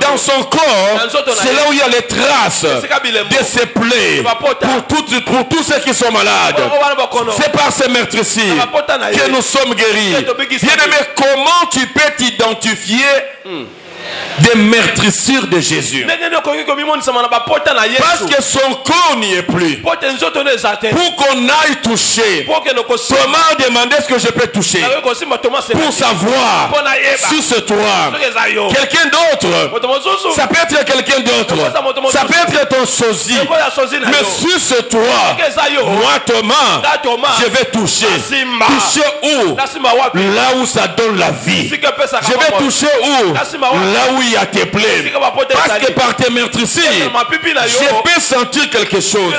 S1: Dans son corps, c'est là où il y a les traces de ses plaies. Pour, toutes- pour tous ceux qui sont malades. C'est par ces
S3: ye.
S1: que nous sommes guéris.
S3: Ye tobikisa
S1: Bien aimé, comment tu peux t'identifier des meurtrissures de Jésus. Parce que son corps n'y est plus. Pour qu'on aille toucher. Thomas a demandé ce que je peux toucher. Pour savoir
S3: mpo nayeba
S1: si c'est toi.
S3: soki eza yo
S1: Quelqu'un d'autre? Ça peut être quelqu'un d'autre. Ça peut être ton sosie. Mais
S3: yo
S1: si c'est toi,
S3: soki eza yo
S1: moi Thomas, je vais toucher. Toucher où? Là où ça donne la vie. Je vais toucher où?
S3: Wapi?
S1: Là où il y a tes plaies. Parce que par tes meurtrissures, je peux sentir quelque chose.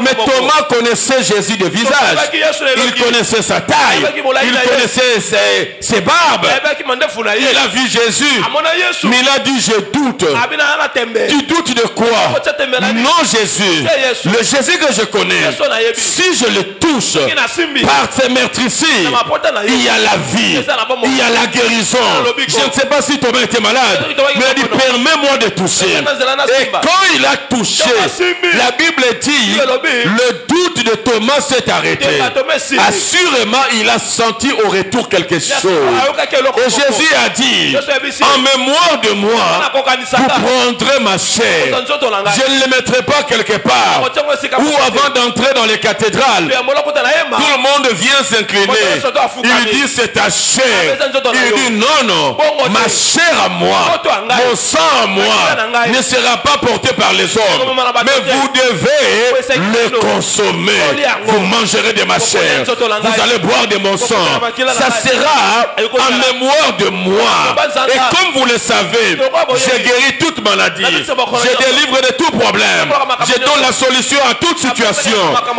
S1: Mais. Thomas connaissait Jésus de visage. Il connaissait sa taille. Il connaissait ses, ses barbes.
S3: na ye
S1: Il a vu Jésus. Mais il a dit, je doute. Tu doutes de quoi? Non, Jésus. Le Jésus que je connais, si je le touche par ses meurtrissures, il y a la vie, il y a la guérison. Je ne sais pas si Thomas était malade, mais il a dit permets-moi de toucher. Et quand il a touché, la Bible dit
S3: Le
S1: doute de Thomas s'est arrêté. Assurément, il a senti au retour quelque chose. Et. Jésus a dit en mémoire de moi, vous prendrez ma chair. Je ne le mettrai pas quelque part. Ou avant d'entrer dans les cathédrales, tout le monde vient s'incliner. Il dit c'est ta chair. Il dit non, non. Ma chair à moi, mon sang à moi ne sera pas porté par les hommes. Mais vous devez le consommer. Vous mangerez de ma chair. Vous allez boire de mon sang. Ça sera en mémoire de moi. Et comme vous le savez, j'ai guéri toute maladie. Je délivre de tout problème. Je donne la solution à toute situation.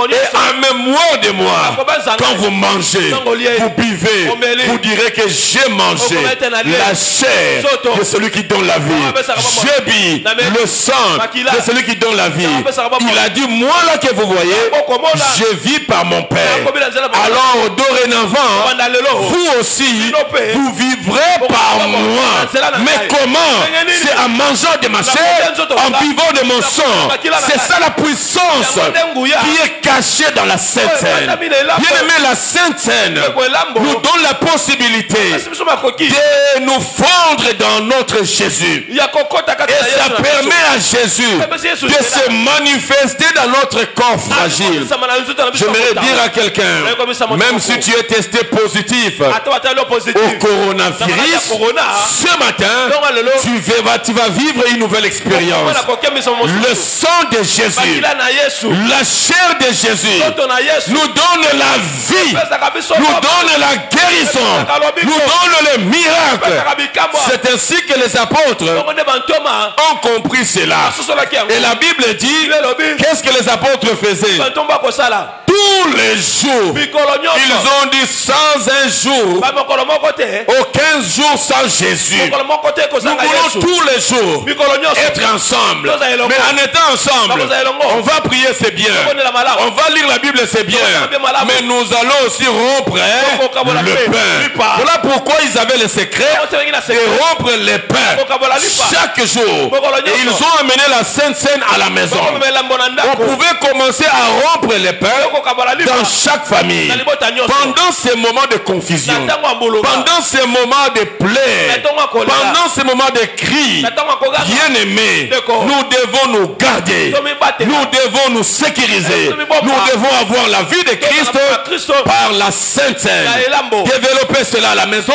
S1: Et en mémoire de moi, quand vous mangez, vous buvez, vous direz que j'ai mangé la chair de celui qui donne la vie. J'ai bu le sang de celui qui donne la vie. Il a dit, moi là que vous voyez, je vis par mon Père. Alors dorénavant, vous aussi, vous vivrez par moi. Mais comment? C'est en mangeant de ma chair, en buvant de mon sang. C'est ça la puissance qui est cachée dans la Sainte Seine. Bien aimé, la Sainte Seine nous donne la possibilité
S3: bakoki
S1: de nous fondre dans notre Jésus. Et ça permet à Jésus de se manifester dans notre corps fragile.
S3: Na biso
S1: J'aimerais dire à quelqu'un, même si tu es testé positif au coronavirus,
S3: corona
S1: ce matin, tu vas, tu vas vivre une nouvelle expérience. Le sang de Jésus,
S3: yesu.
S1: la chair de Jésus, nous donne la vie, nous donne la guérison, nous donne le miracle. C'est ainsi que les apôtres
S3: bantoma
S1: ont compris cela. Et la Bible dit, qu'est-ce que les apôtres faisaient?
S3: Kosala
S1: Tous les jours, ils ont dit sans un jour,
S3: bamokolo moko te
S1: aucun jour sans Jésus. Nous voulons tous les jours être ensemble. Mais en étant ensemble, on va prier, c'est bien. On va lire la Bible, c'est bien. Mais nous allons aussi rompre hein, le pain. Voilà pourquoi ils avaient le secret de rompre les chaque jour. Et ils ont amené la Sainte Seine à la maison. On pouvait commencer à rompre les
S3: lipa
S1: dans chaque famille. Pendant ces moments de confusion, pendant ces moments de plaies, pendant ces moments de cris, bien-aimés,
S3: D'accord.
S1: nous devons nous garder. Nous devons nous sécuriser. Nous devons avoir la vie de Christ par la Sainte Seine. Développez cela à la maison.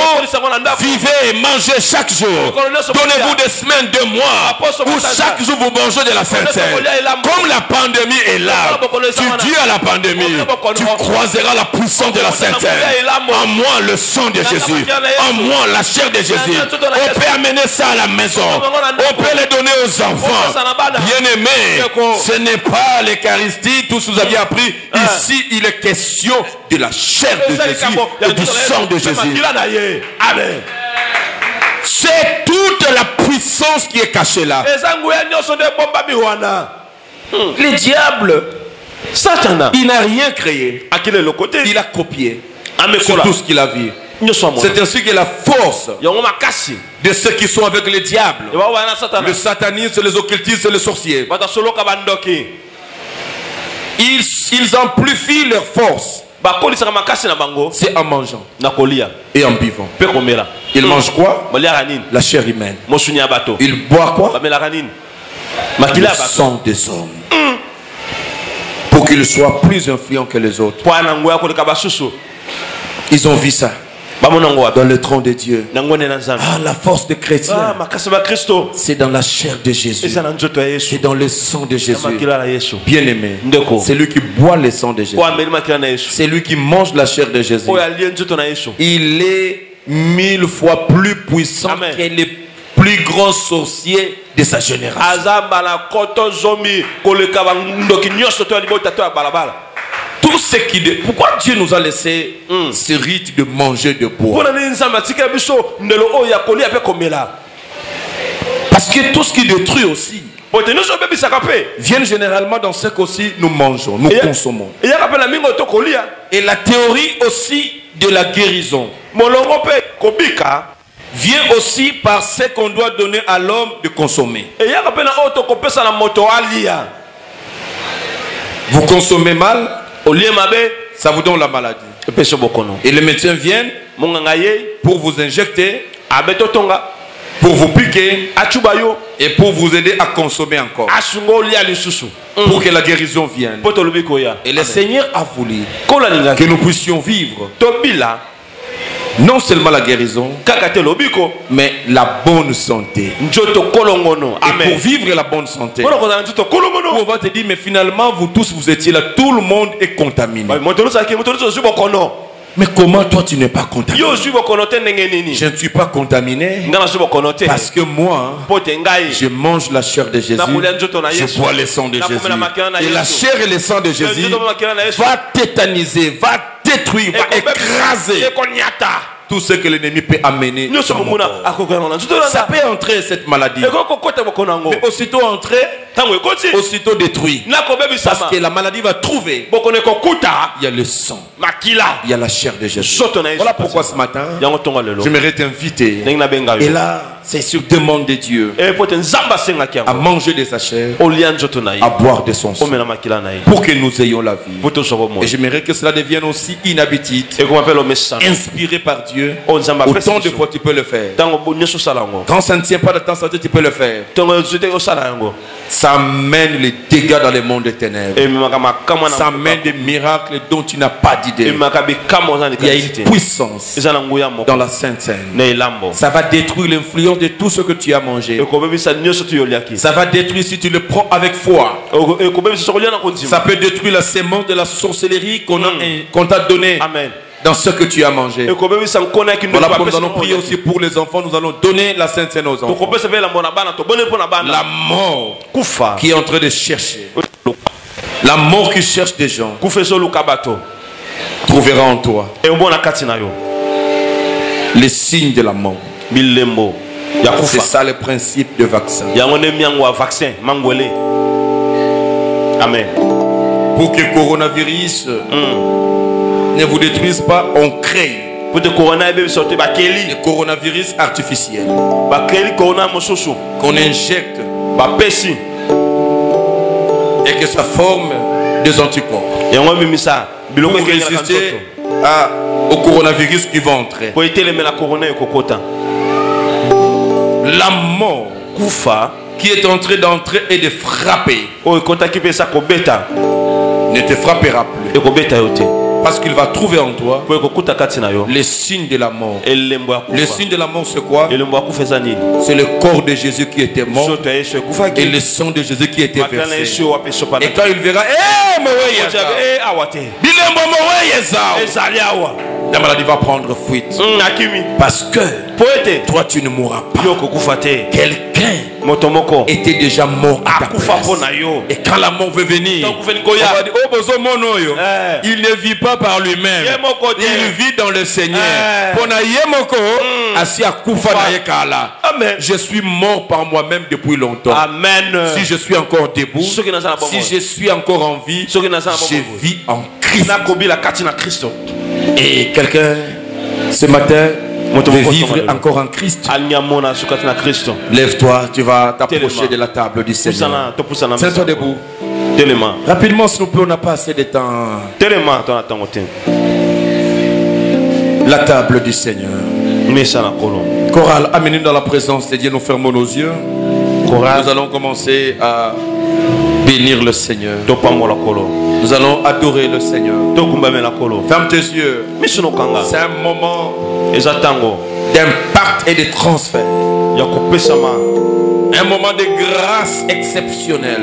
S1: Vivez et mangez chaque jour. Donnez-vous des semaines, deux mois où chaque jour vous mangez de la Seine. Comme la pandémie est là, tu dis à la pandémie, tu croiseras la puissance de la Seine. En moi, le sang de Jésus. En moi, la chair de Jésus. On peut amener ça à la maison. On peut le donner aux enfants. Bien aimé, ce n'est pas l'Eucharistie, tout ce que vous aviez appris. Ici, il est question de la chair de Jésus et du sang de Jésus.
S3: amen
S1: C'est toute la puissance qui est cachée là.
S3: eza nguya nyonso nde ebombami wana
S1: Le diable,
S3: satana
S1: il n'a rien créé.
S3: akili eloko te
S1: Il a copié. Sur
S3: amekola
S1: tout ce qu'il a vu. C'est ainsi que la force de ceux qui sont avec le diable,
S3: ebawaya na satana
S1: le satanisme, les occultistes, les sorciers, ils, ils amplifient leur force
S3: bakolisaka makasi na bango
S1: c'est en mangeant
S3: na kolia.
S1: et en buvant.
S3: mpe komela.
S1: Ils mangent quoi?
S3: Baliaka nini?
S1: La chair humaine.
S3: mosuni ya bato.
S1: Ils boivent quoi?
S3: Bamelaka nini?
S1: Le
S3: makila ya bato.
S1: sang des hommes. Pour qu'ils soient plus influents que les autres.
S3: mpo ana ngo ya koleka basusu.
S1: Ils ont vu ça dans le trône de Dieu. Ah, la force
S3: Ah, makasi ba kristo
S1: c'est dans la chair de Jésus. C'est dans le sang de Jésus. Bien-aimé,
S3: Ndeko.
S1: c'est lui qui boit le sang de Jésus. C'est lui qui mange la chair de Jésus. Il est mille fois plus puissant
S3: Amen.
S1: que les plus grands sorciers de sa génération. Tout ce qui... dé- Pourquoi Dieu nous a laissé ce rite de manger de
S3: komela
S1: Parce que tout ce qui détruit aussi vient généralement dans ce qu'aussi nous mangeons, nous consommons.
S3: tokolia
S1: Et la théorie aussi de la guérison. Vient aussi par ce qu'on doit donner à l'homme de consommer. Vous consommez mal, ça vous donne la maladie. Et les médecins viennent pour vous injecter, pour vous piquer et pour vous aider à consommer encore.
S3: lisusu
S1: Pour que la guérison vienne. Et le Seigneur a voulu que nous puissions vivre non seulement la guérison, mais la bonne santé. Et pour vivre la bonne santé, on va te dire, mais finalement, vous tous, vous étiez là, tout le monde est contaminé. Mais comment toi, tu n'es pas contaminé? Je ne suis pas contaminé. Parce que moi,
S3: ngai.
S1: je mange la chair de Jésus, je bois le sang de Jésus. Et la chair et le sang de Jésus va tétaniser, va détruire, va écraser. tout ce que l'ennemi peut amener. dans mon corps.
S3: nzoto
S1: Ça peut entrer cette maladie, mais aussitôt entrer, aussitôt détruit. Parce que la maladie va trouver, il y a le sang, il y a la chair de Jésus. Voilà pourquoi ce matin,
S3: lelo.
S1: j'aimerais t'inviter. Et là, c'est sur demande de Dieu à manger de sa chair, à boire de son sang, pour que nous ayons la vie. Et j'aimerais que cela devienne aussi
S3: mpe lomesana
S1: inspiré par Dieu.
S3: apesi
S1: Autant de fois tu peux le faire. Quand ça ne tient pas de ta santé, tu peux le faire.
S3: osala yango
S1: Ça amène les dégâts dans le monde des ténèbres. Ça amène des miracles dont tu n'as pas d'idée. Il y a une puissance dans la Sainte Seine. Ça va détruire l'influence de tout ce que tu as mangé. Ça va détruire si tu le prends avec foi. Ça peut détruire la sémence de la sorcellerie qu'on
S3: Mm.
S1: qu'on t'a donnée
S3: amen
S1: dans ce que tu as mangé. Voilà pourquoi nous allons prier aussi pour les enfants. Nous allons donner la Sainte Seine aux enfants. La mort qui est en train de chercher. La mort qui cherche des gens trouvera en toi les signes de la mort. C'est ça le principe de vaccin.
S3: vaccin amen.
S1: Pour que le coronavirus ne vous détruise pas, on crée.
S3: Po te korona ebebisa te bakeli
S1: le coronavirus artificiel.
S3: Mosusu.
S1: Qu'on injecte.
S3: Bapesi
S1: et que ça forme des anticorps.
S3: Ebimisa biloko
S1: pour résister à- au coronavirus qui va entrer. La mort
S3: kufa
S1: qui est en train d'entrer et de frapper ne te frappera plus.
S3: Te.
S1: Parce qu'il va trouver en toi les signes de la mort. Les signes de la mort, c'est quoi? C'est le corps de Jésus qui était mort. Et le sang de Jésus qui était versé. Et quand il verra, eh, La maladie va prendre fuite.
S3: Mm,
S1: Parce que toi, tu ne mourras pas. Quelqu'un était déjà mort à ta place. Et quand la mort veut venir, oh.
S3: Eh.
S1: il ne vit pas par lui-même. Il vit dans le Seigneur.
S3: Eh. Amen
S1: Je suis mort par moi-même depuis longtemps.
S3: amen
S1: Si je suis encore debout, si je suis encore en vie, je vis en Christ. Et quelqu'un, ce matin, veut vivre encore en Christ. Lève-toi, tu vas t'approcher de la table du Seigneur. Tiens-toi debout. Rapidement, s'il vous plaît, on n'a pas assez de temps. La table du Seigneur. Chorale, amenez dans la présence de Dieu, nous fermons nos yeux. Nous allons commencer à bénir le Seigneur. Nous allons adorer le Seigneur. Ferme tes yeux. C'est un moment d'impact et de transfert. Un moment de grâce exceptionnelle.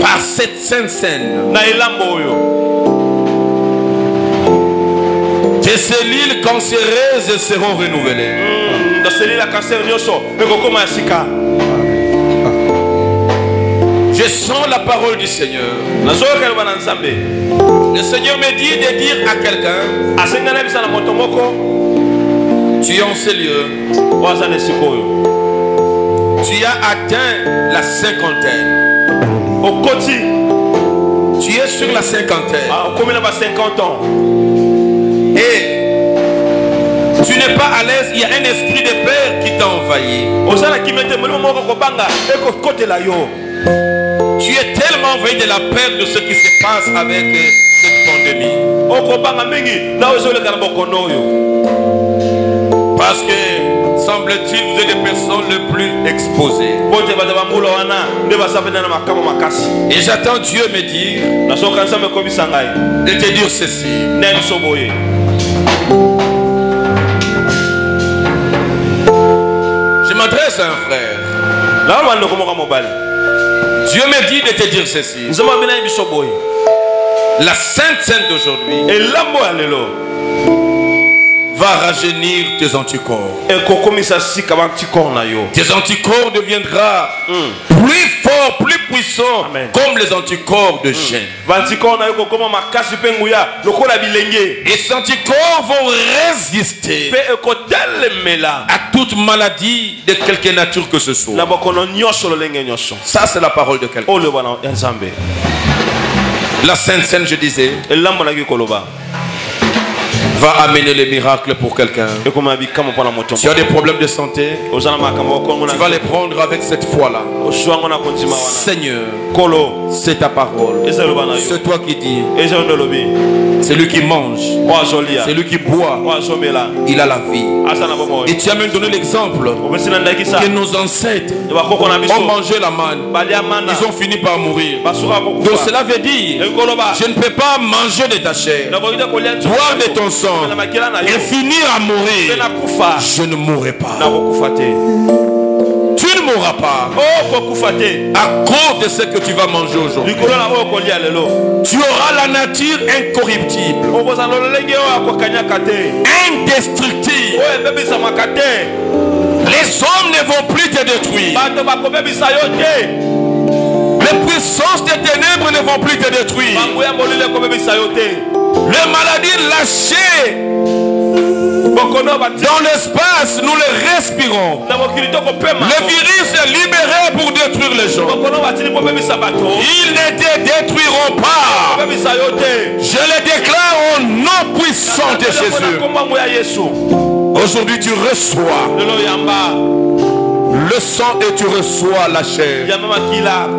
S1: Par cette sainte scène, tes cellules cancéreuses seront renouvelées. Je sens la parole du Seigneur. Le Seigneur me dit de dire à quelqu'un, tu es en
S3: esika oyo
S1: tu as atteint la cinquantaine.
S3: okoti
S1: Tu es sur la cinquantaine.
S3: ah, okomi na ba 50 ans
S1: Et tu n'es pas à l'aise, il y a un esprit de peur qui t'a envahi. Tu es tellement envahi de la peur de ce qui se passe avec euh, cette pandémie. Parce que, semble-t-il, vous êtes les personnes les plus exposées. Et j'attends Dieu me dire, de te dire ceci. Je m'adresse à un frère. Dieu me dit de te dire ceci. La Sainte Sainte d'aujourd'hui va rajeunir tes anticorps. Tes anticorps deviendra plus forts, plus puissants,
S3: Amen.
S1: comme les anticorps de chêne.
S3: lokola bilenge
S1: Et ces anticorps vont résister à toute maladie de quelque nature que ce soit. Ça, c'est la parole de quelqu'un.
S3: nzambe
S1: La Sainte Seine, je disais, va amener les miracles pour quelqu'un. Tu as des problèmes de santé, tu vas les prendre avec cette foi-là. Seigneur, c'est ta parole. C'est toi qui dis, c'est lui qui mange, c'est lui qui boit, il a la vie.
S3: bomoi
S1: Et tu as même donné l'exemple que nos ancêtres
S3: na
S1: ont mangé la manne.
S3: mana
S1: Ils ont fini par mourir.
S3: basuka
S1: Donc cela veut dire, je ne peux pas manger de ta chair, boire de ton sang et finir à mourir. Je ne mourrai pas. Tu ne mourras pas
S3: o kokufa te
S1: à cause de ce que tu vas manger aujourd'hui. Tu auras la nature incorruptible, indestructible. Les hommes ne vont plus te détruire. Les puissances des ténèbres ne vont plus te détruire. Les maladies lâchées dans l'espace, nous les respirons. Le virus est libéré pour détruire les gens. Ils ne te détruiront pas. Je le déclare au nom puissant de Jésus. Aujourd'hui, tu reçois le sang et tu reçois la chair.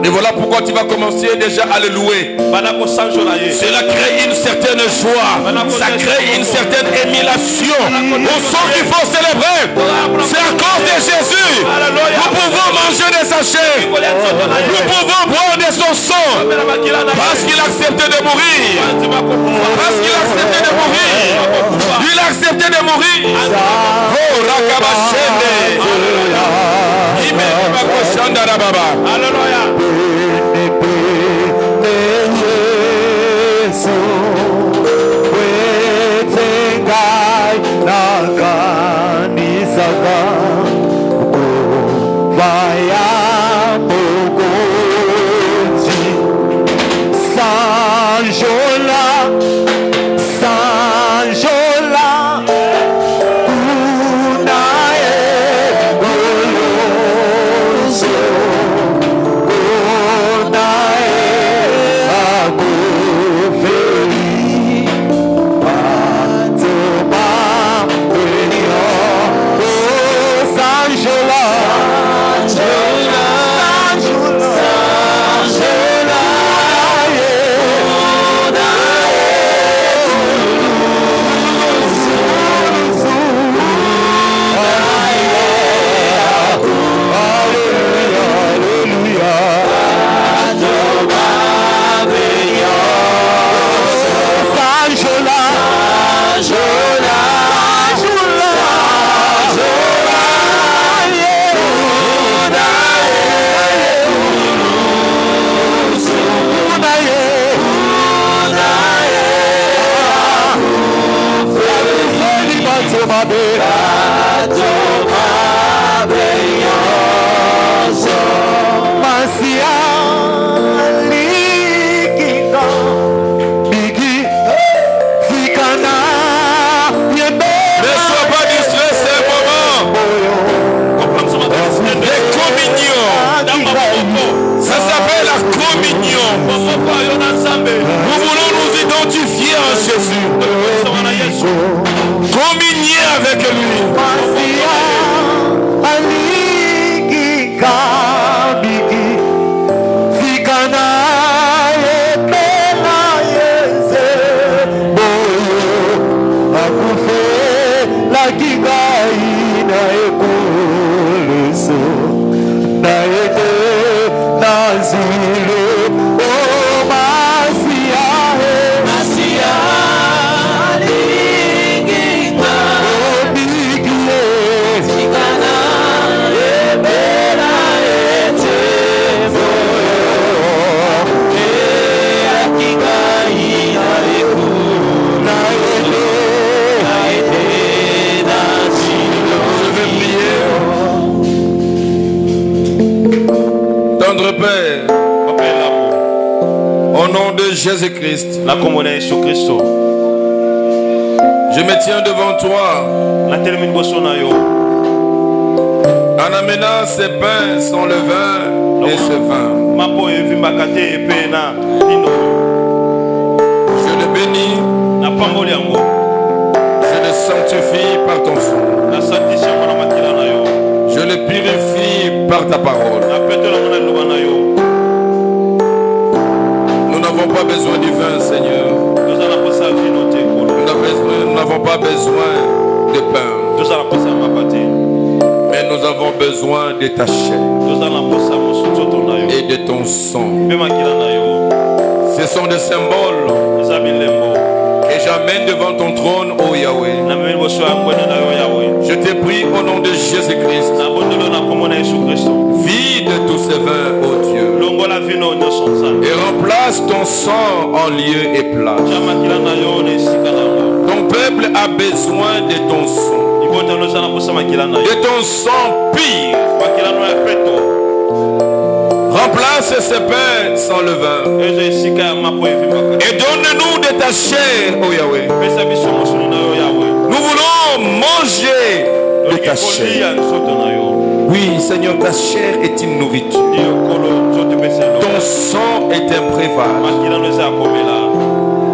S1: Et voilà pourquoi tu vas commencer déjà à le louer. Cela crée une certaine joie. Ça crée une certaine émulation. Au son qu'il faut célébrer. C'est à cause de Jésus. Nous pouvons manger de sa chair. Nous pouvons boire de son sang. Parce qu'il a accepté de mourir. Parce qu'il a accepté de mourir. Il a accepté de mourir. Oh, Rakabashende. Ime
S2: Kristo
S1: je me tiens devant toi. En amenant ces pains sans levain et ce vin.
S2: mapa oyo evimbaka te mpe na lino
S1: Je le bénis, je le sanctifie par ton sang. Je le purifie par ta parole. Nous n'avons pas besoin du besoin de pain, mais nous avons besoin de ta chair. Et de ton sang. Ce sont des symboles. Que j'amène devant ton trône, ô Yahweh. Je te prie au nom de Jésus-Christ. Vide tous ces vins, ô Dieu, et remplace ton sang en lieu et place. A besoin de ton sang, de ton sang pire. Remplace ces pains sans levain. Et donne-nous de ta chair, ô Yahweh. Nous voulons manger de ta chair. Oui, Seigneur, ta chair est une nourriture. Ton sang est un
S2: komela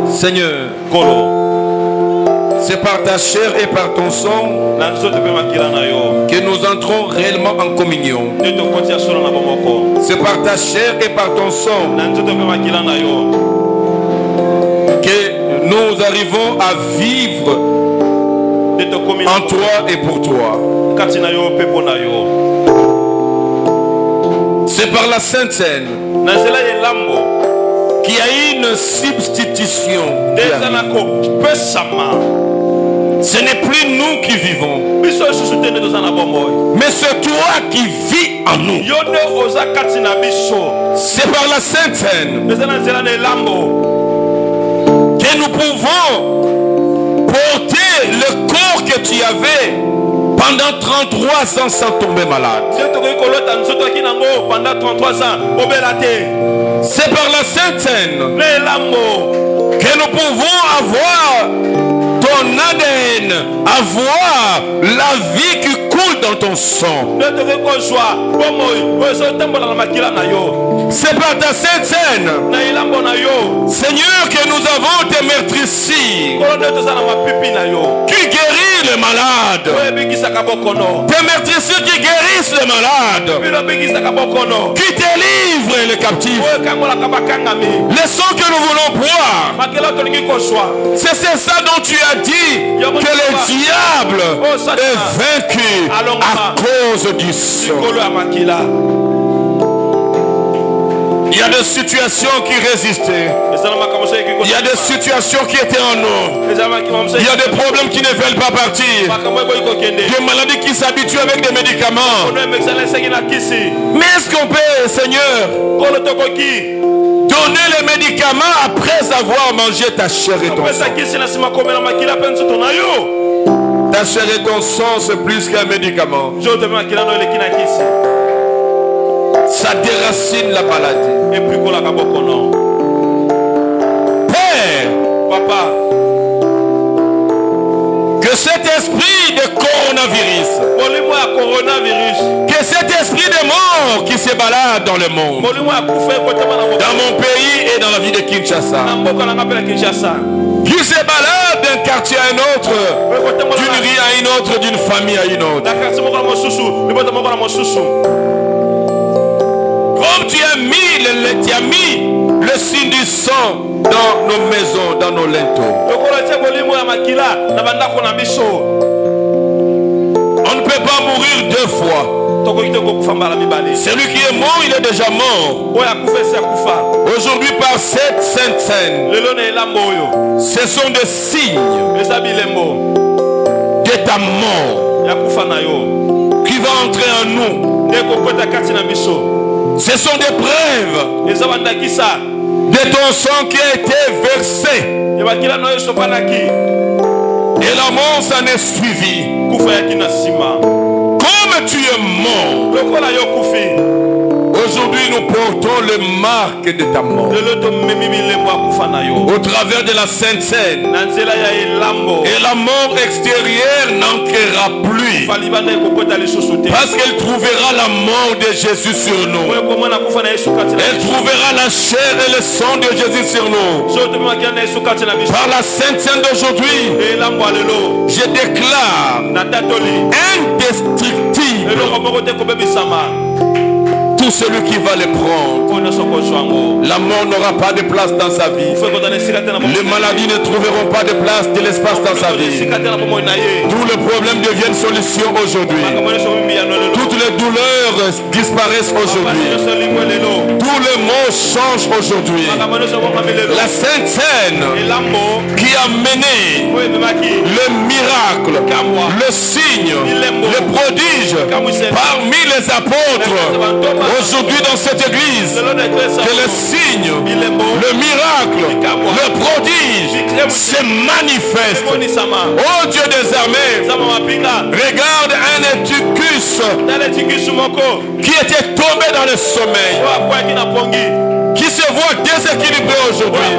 S1: Seigneur, c'est par ta chair et par ton sang que nous entrons réellement en communion. C'est par ta chair et par ton sang que nous arrivons à vivre en toi et pour toi. C'est par la Sainte Seine y a une substitution. Ce n'est plus nous qui vivons, mais c'est toi qui vis en nous. C'est par la Sainte que nous pouvons porter le corps que tu avais pendant 33 ans sans tomber malade.
S2: nde tokoki kolota nzoto aki nango pendant 33 ans obela te.
S1: C'est par la Sainte que nous pouvons avoir ton ADN, avoir la vie qui coule dans ton sang. C'est par ta Sainte
S2: yo.
S1: Seigneur, que nous avons
S2: na yo.
S1: Qui guérit les malades. Tes meurtrissures qui guérissent les malades, qui délivrent
S2: bakangami
S1: Le sang que nous voulons boire, c'est c'est ça dont tu as dit que le diable est vaincu à cause du sang. Il y a des situations qui résistaient. Il y a des situations qui étaient en nous. Il y a des problèmes qui ne veulent pas partir. Des maladies qui s'habituent avec des médicaments. Mais est-ce qu'on peut, Seigneur, donner les médicaments après avoir mangé ta chair et ton sang? Ta chair et ton sang, c'est plus qu'un médicament. Ça déracine la maladie.
S3: epikolaka bokono
S1: Père,
S3: papa.
S1: que cet esprit de coronavirus,
S3: coronavirus.
S1: que cet esprit de mort qui se balade dans le monde, dans mon pays. et dans la vie de Kinshasa, qui se balade d'un quartier à un autre, d'une rue à une autre, d'une famille à une autre. Tu as mis le signe du sang dans nos maisons, dans nos linteaux. On ne peut pas mourir deux fois. Celui qui est mort, il est déjà mort. Aujourd'hui, par cette sainte scène, ce sont des signes de ta mort qui va entrer en nous. Ce sont des preuves de ton sang qui a été versé. Et la mort s'en est suivie. Comme tu es mort, aujourd'hui nous portons les marques de ta mort. Au travers de la sainte
S3: elambo.
S1: Et la mort extérieure n'entrera plus. Parce qu'elle trouvera la mort de Jésus sur nous. Elle trouvera la chair et le sang de Jésus sur nous. Par la sainte scène d'aujourd'hui, je déclare indestructible tout celui qui va le prendre. La mort n'aura pas de place dans sa vie. Les maladies ne trouveront pas de place de l'espace dans sa vie. Tous les problèmes deviennent solution aujourd'hui. Toutes les douleurs disparaissent aujourd'hui. Tous les mots changent aujourd'hui. La Sainte Seine
S3: elambo
S1: qui a mené le miracle, le signe, le prodige parmi les apôtres. Aujourd'hui dans cette église, que le signe, le miracle, le prodige se manifeste. Oh Dieu des armées, regarde un étucus qui était tombé dans le sommeil, se voit déséquilibré aujourd'hui,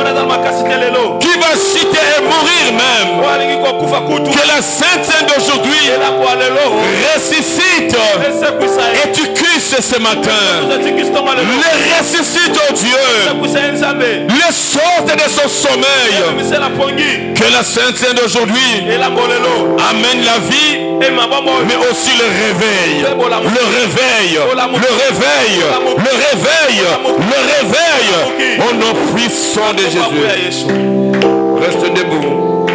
S1: qui va chuter et mourir même. Que la Sainte Sainte d'aujourd'hui ressuscite. Et tu cusses ce matin? Le ressuscite, oh Dieu.
S3: nzambe
S1: Le sorte de son sommeil. Que la Sainte Sainte d'aujourd'hui amène la vie, mais aussi le réveil. Le réveil. Le réveil. Le réveil. Le réveil. Au nom puissant de Jésus. Reste debout.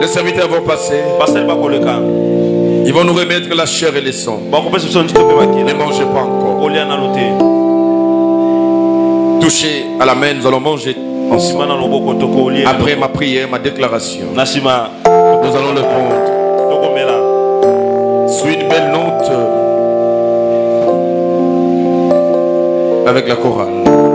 S1: Les serviteurs vont passer. Ils vont nous remettre la chair et le sang.
S3: bakopesa biso nzito mpe
S1: Ne mangez pas encore. Touchez à la main, nous allons manger ensemble. Après ma prière, ma déclaration, nous allons le prendre. Avec la chorale.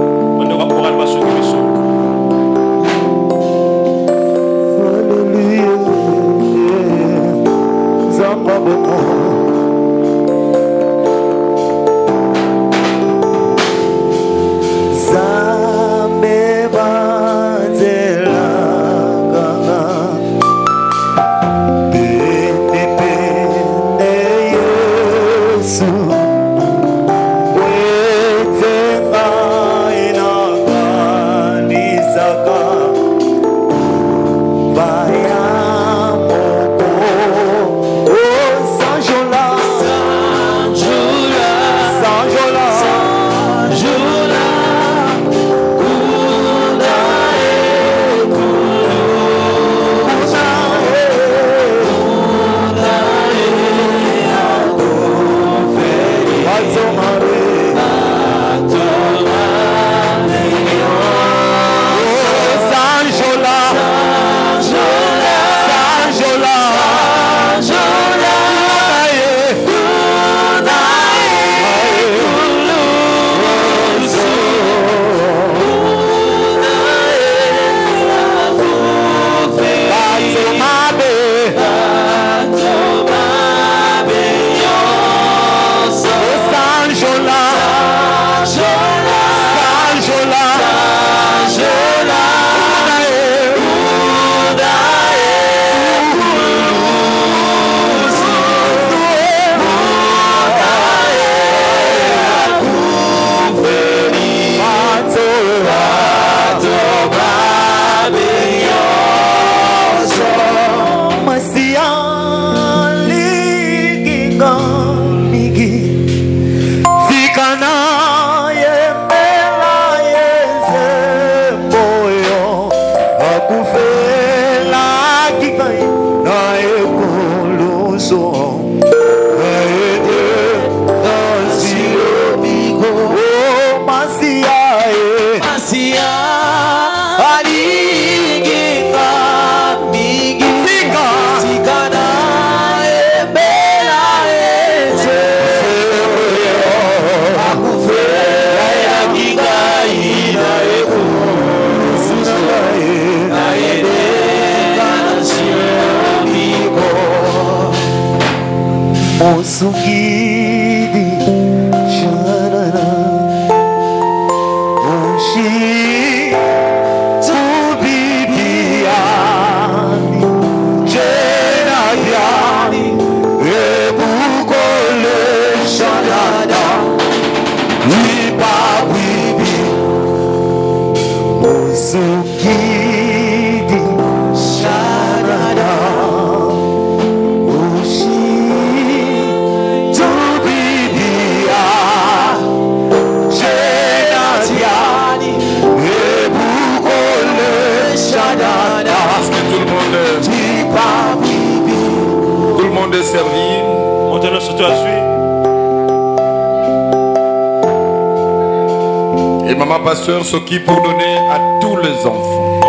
S1: S'occupe pour donner à tous les enfants.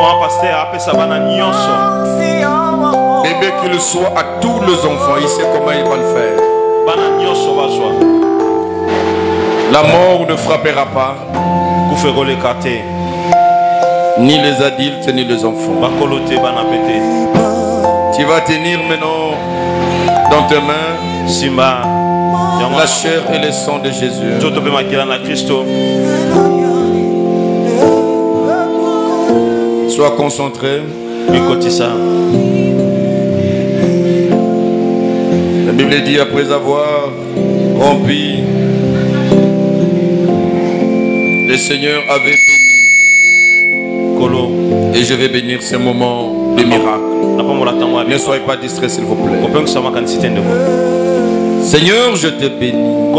S1: Bébé qu'il soit à tous les enfants, il sait comment il va le faire. La mort ne frappera pas ni les adultes ni les enfants. Tu vas tenir maintenant dans tes mains
S3: simba
S1: la chair et le sang de Jésus. Sois concentré.
S3: mikotisa
S1: La Bible dit après avoir rempli, le Seigneur avait béni.
S3: kolo
S1: Et je vais bénir ce moment de miracle. Ne soyez pas distrait s'il vous plaît. Seigneur, je te bénis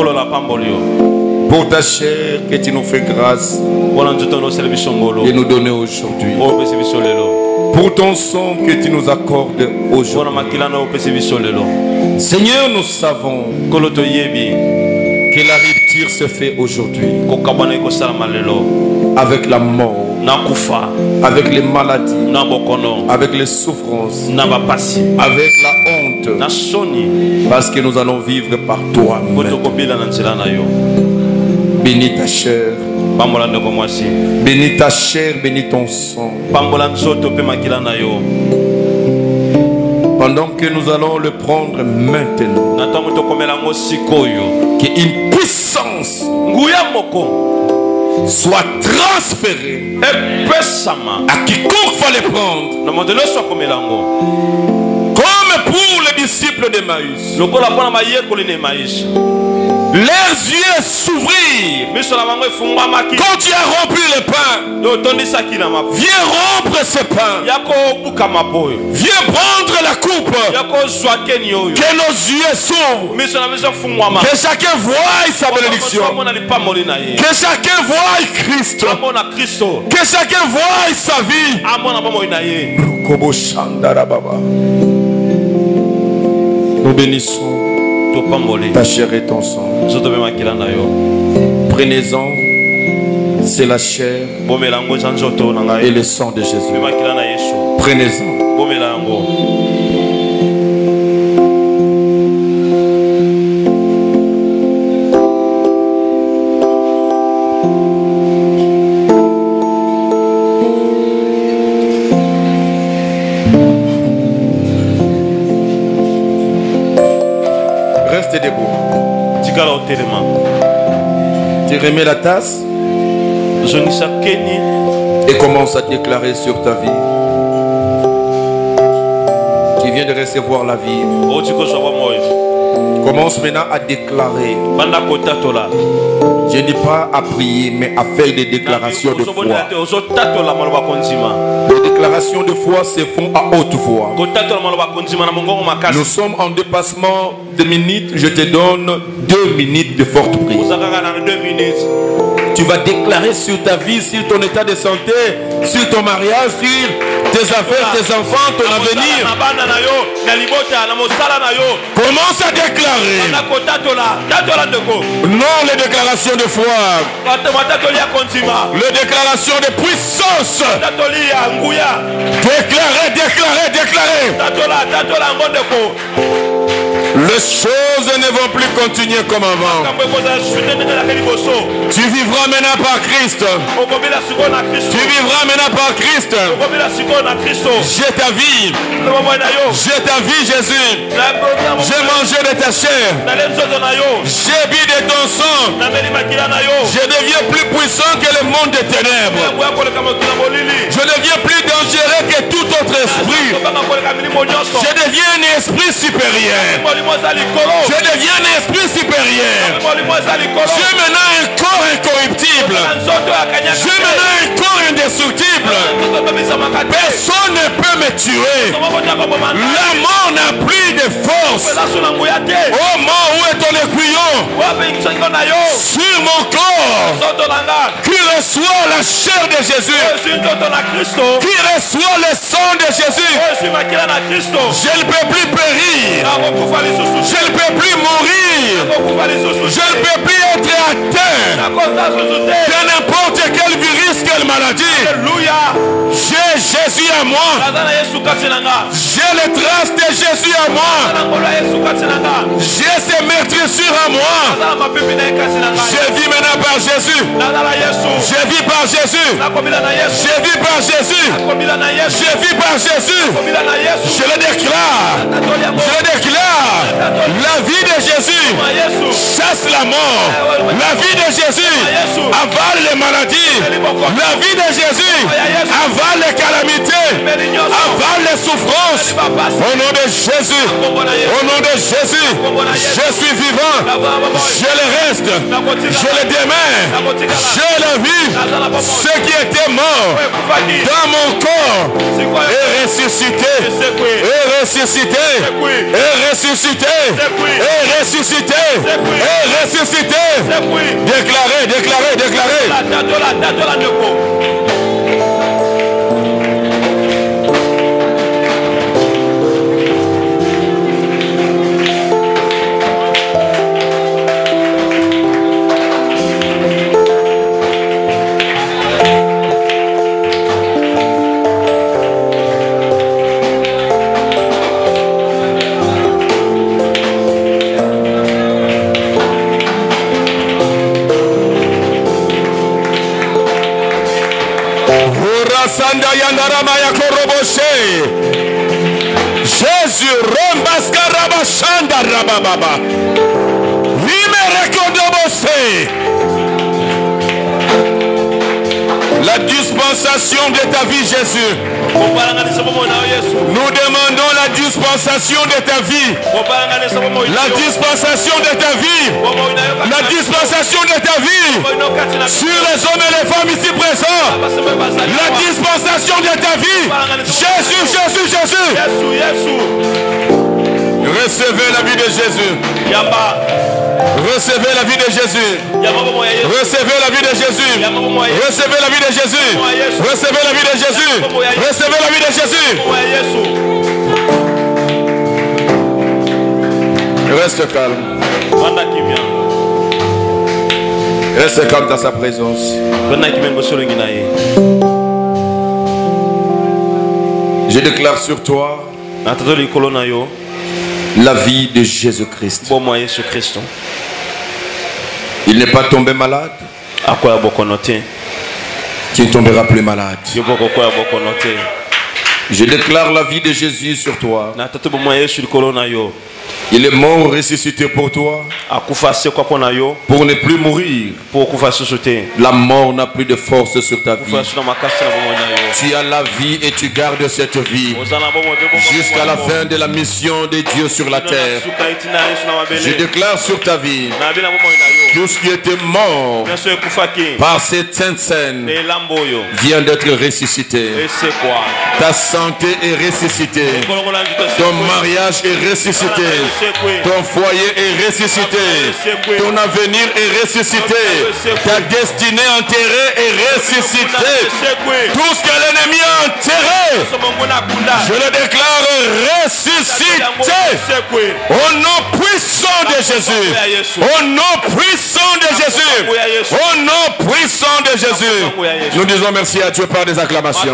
S1: pour ta chair que tu nous fais grâce. De nous donner aujourd'hui. Pour ton sang que tu nous accordes aujourd'hui. Seigneur, nous savons que la rupture se fait aujourd'hui. Avec la mort, avec les maladies, avec les souffrances, avec la honte, parce que nous allons vivre par toi.
S3: po
S1: Bénis ta chair, bénis ta chair, bénis ton sang. Pendant que nous allons le prendre maintenant, qu'une puissance soit transférée à quiconque va le prendre. Comme pour les disciples d'Emmaüs. Leurs yeux s'ouvrirent. Quand tu as rompu le pain, viens rompre ce pain. Viens prendre la coupe. Que nos yeux s'ouvrent. Que chacun voie sa bénédiction. Que chacun voie Christ. Que chacun voie sa vie. Nous bénissons ta chair et ton sang. Prenez-en, c'est la chair et le sang de Jésus. Prenez-en.
S3: Otelema
S1: Tu remets la tasse et commence à déclarer sur ta vie. Tu viens de recevoir la vie.
S3: bomoi
S1: Commence maintenant à déclarer. Je n'ai pas à prier, mais à faire des déclarations de foi. Les déclarations de foi se font à haute voix. Nous sommes en dépassement de minutes. Je te donne deux minutes de forte prière.
S3: oza kaka na 2 minutes
S1: Tu vas déclarer sur ta vie, sur ton état de santé, sur ton mariage, sur tes affaires, tes enfants, ton avenir. Commence à déclarer. Non les déclarations de foi, les déclarations de puissance. Déclarer, déclarer, déclarer. Les choses ne vont plus continuer comme avant. Tu vivras maintenant par Christ. Tu vivras maintenant par Christ. J'ai ta vie. J'ai ta vie, Jésus. J'ai mangé de ta chair. J'ai bu de ton sang. Je deviens plus puissant que le monde des ténèbres. Je deviens plus dangereux que tout autre esprit. Je deviens un esprit supérieur. Je deviens un esprit supérieur. J'ai maintenant un corps incorruptible. J'ai maintenant un corps indestructible. Personne ne peut me tuer. La mort n'a plus de force. Oh mort, où est ton
S3: yo
S1: Sur mon corps qui reçoit la chair de Jésus. Qui reçoit le sang de Jésus. Je ne peux plus périr. Je ne peux plus mourir. Je ne peux plus être atteint de n'importe quel virus, quelle maladie. J'ai Jésus à moi. J'ai les traces de Jésus à moi. J'ai ses meurtrissures à moi. Je vis maintenant par Jésus. Je vis par Jésus. Je vis par Jésus. Je vis par Jésus. Je le déclare. Je le déclare. La vie de Jésus chasse la mort. La vie de Jésus avale les maladies. La vie de Jésus avale les calamités. Avale les souffrances. Au nom de Jésus. Au nom de Jésus. Je suis vivant. Je le reste. Je le demeure. Je le vis. Ce qui était mort dans mon corps est ressuscité. Est ressuscité. Est ressuscité. Ressuscité. Est ressuscité.
S3: sekwi
S1: Déclaré, déclaré, déclaré.
S3: tatola
S1: Urasanda yandarama ya koroboshe. Jésus rombaskaraba shanda rabababa. La dispensation de ta vie, Jésus. Nous demandons la dispensation de ta vie. La dispensation de ta vie. La dispensation de ta vie. Sur les hommes et les femmes ici présents. La dispensation de ta vie. Jésus, Jésus, Jésus. Recevez la vie de Jésus. Recevez la vie de Jésus. Recevez la vie de Jésus. Recevez la vie de Jésus. Recevez la vie de Jésus. Recevez la vie de Jésus. Reste calme. Reste calme dans sa présence. Je déclare sur toi la vie de Jésus-Christ.
S3: kristo
S1: Il n'est pas tombé malade. Tu ne tomberas plus malade. Je déclare la vie de Jésus sur toi. Il est mort. Ressuscité pour toi, pour ne plus mourir. La mort n'a plus de force sur ta vie. Tu as la vie et tu gardes cette vie. Jusqu'à la fin de la mission de Dieu sur la terre. Je déclare sur ta vie tout ce qui était mort par cette sainte scène vient d'être ressuscité. Ta santé est ressuscitée. Ton mariage est ressuscité. Ton foyer est ressuscité. Ton avenir est ressuscité. Ta destinée enterrée est ressuscitée. Tout ce que l'ennemi a enterré, je le déclare ressuscité. Au nom puissant de Jésus. Au nom puissant de Jésus. Au nom puissant de Jésus. Nous disons merci à Dieu par des acclamations.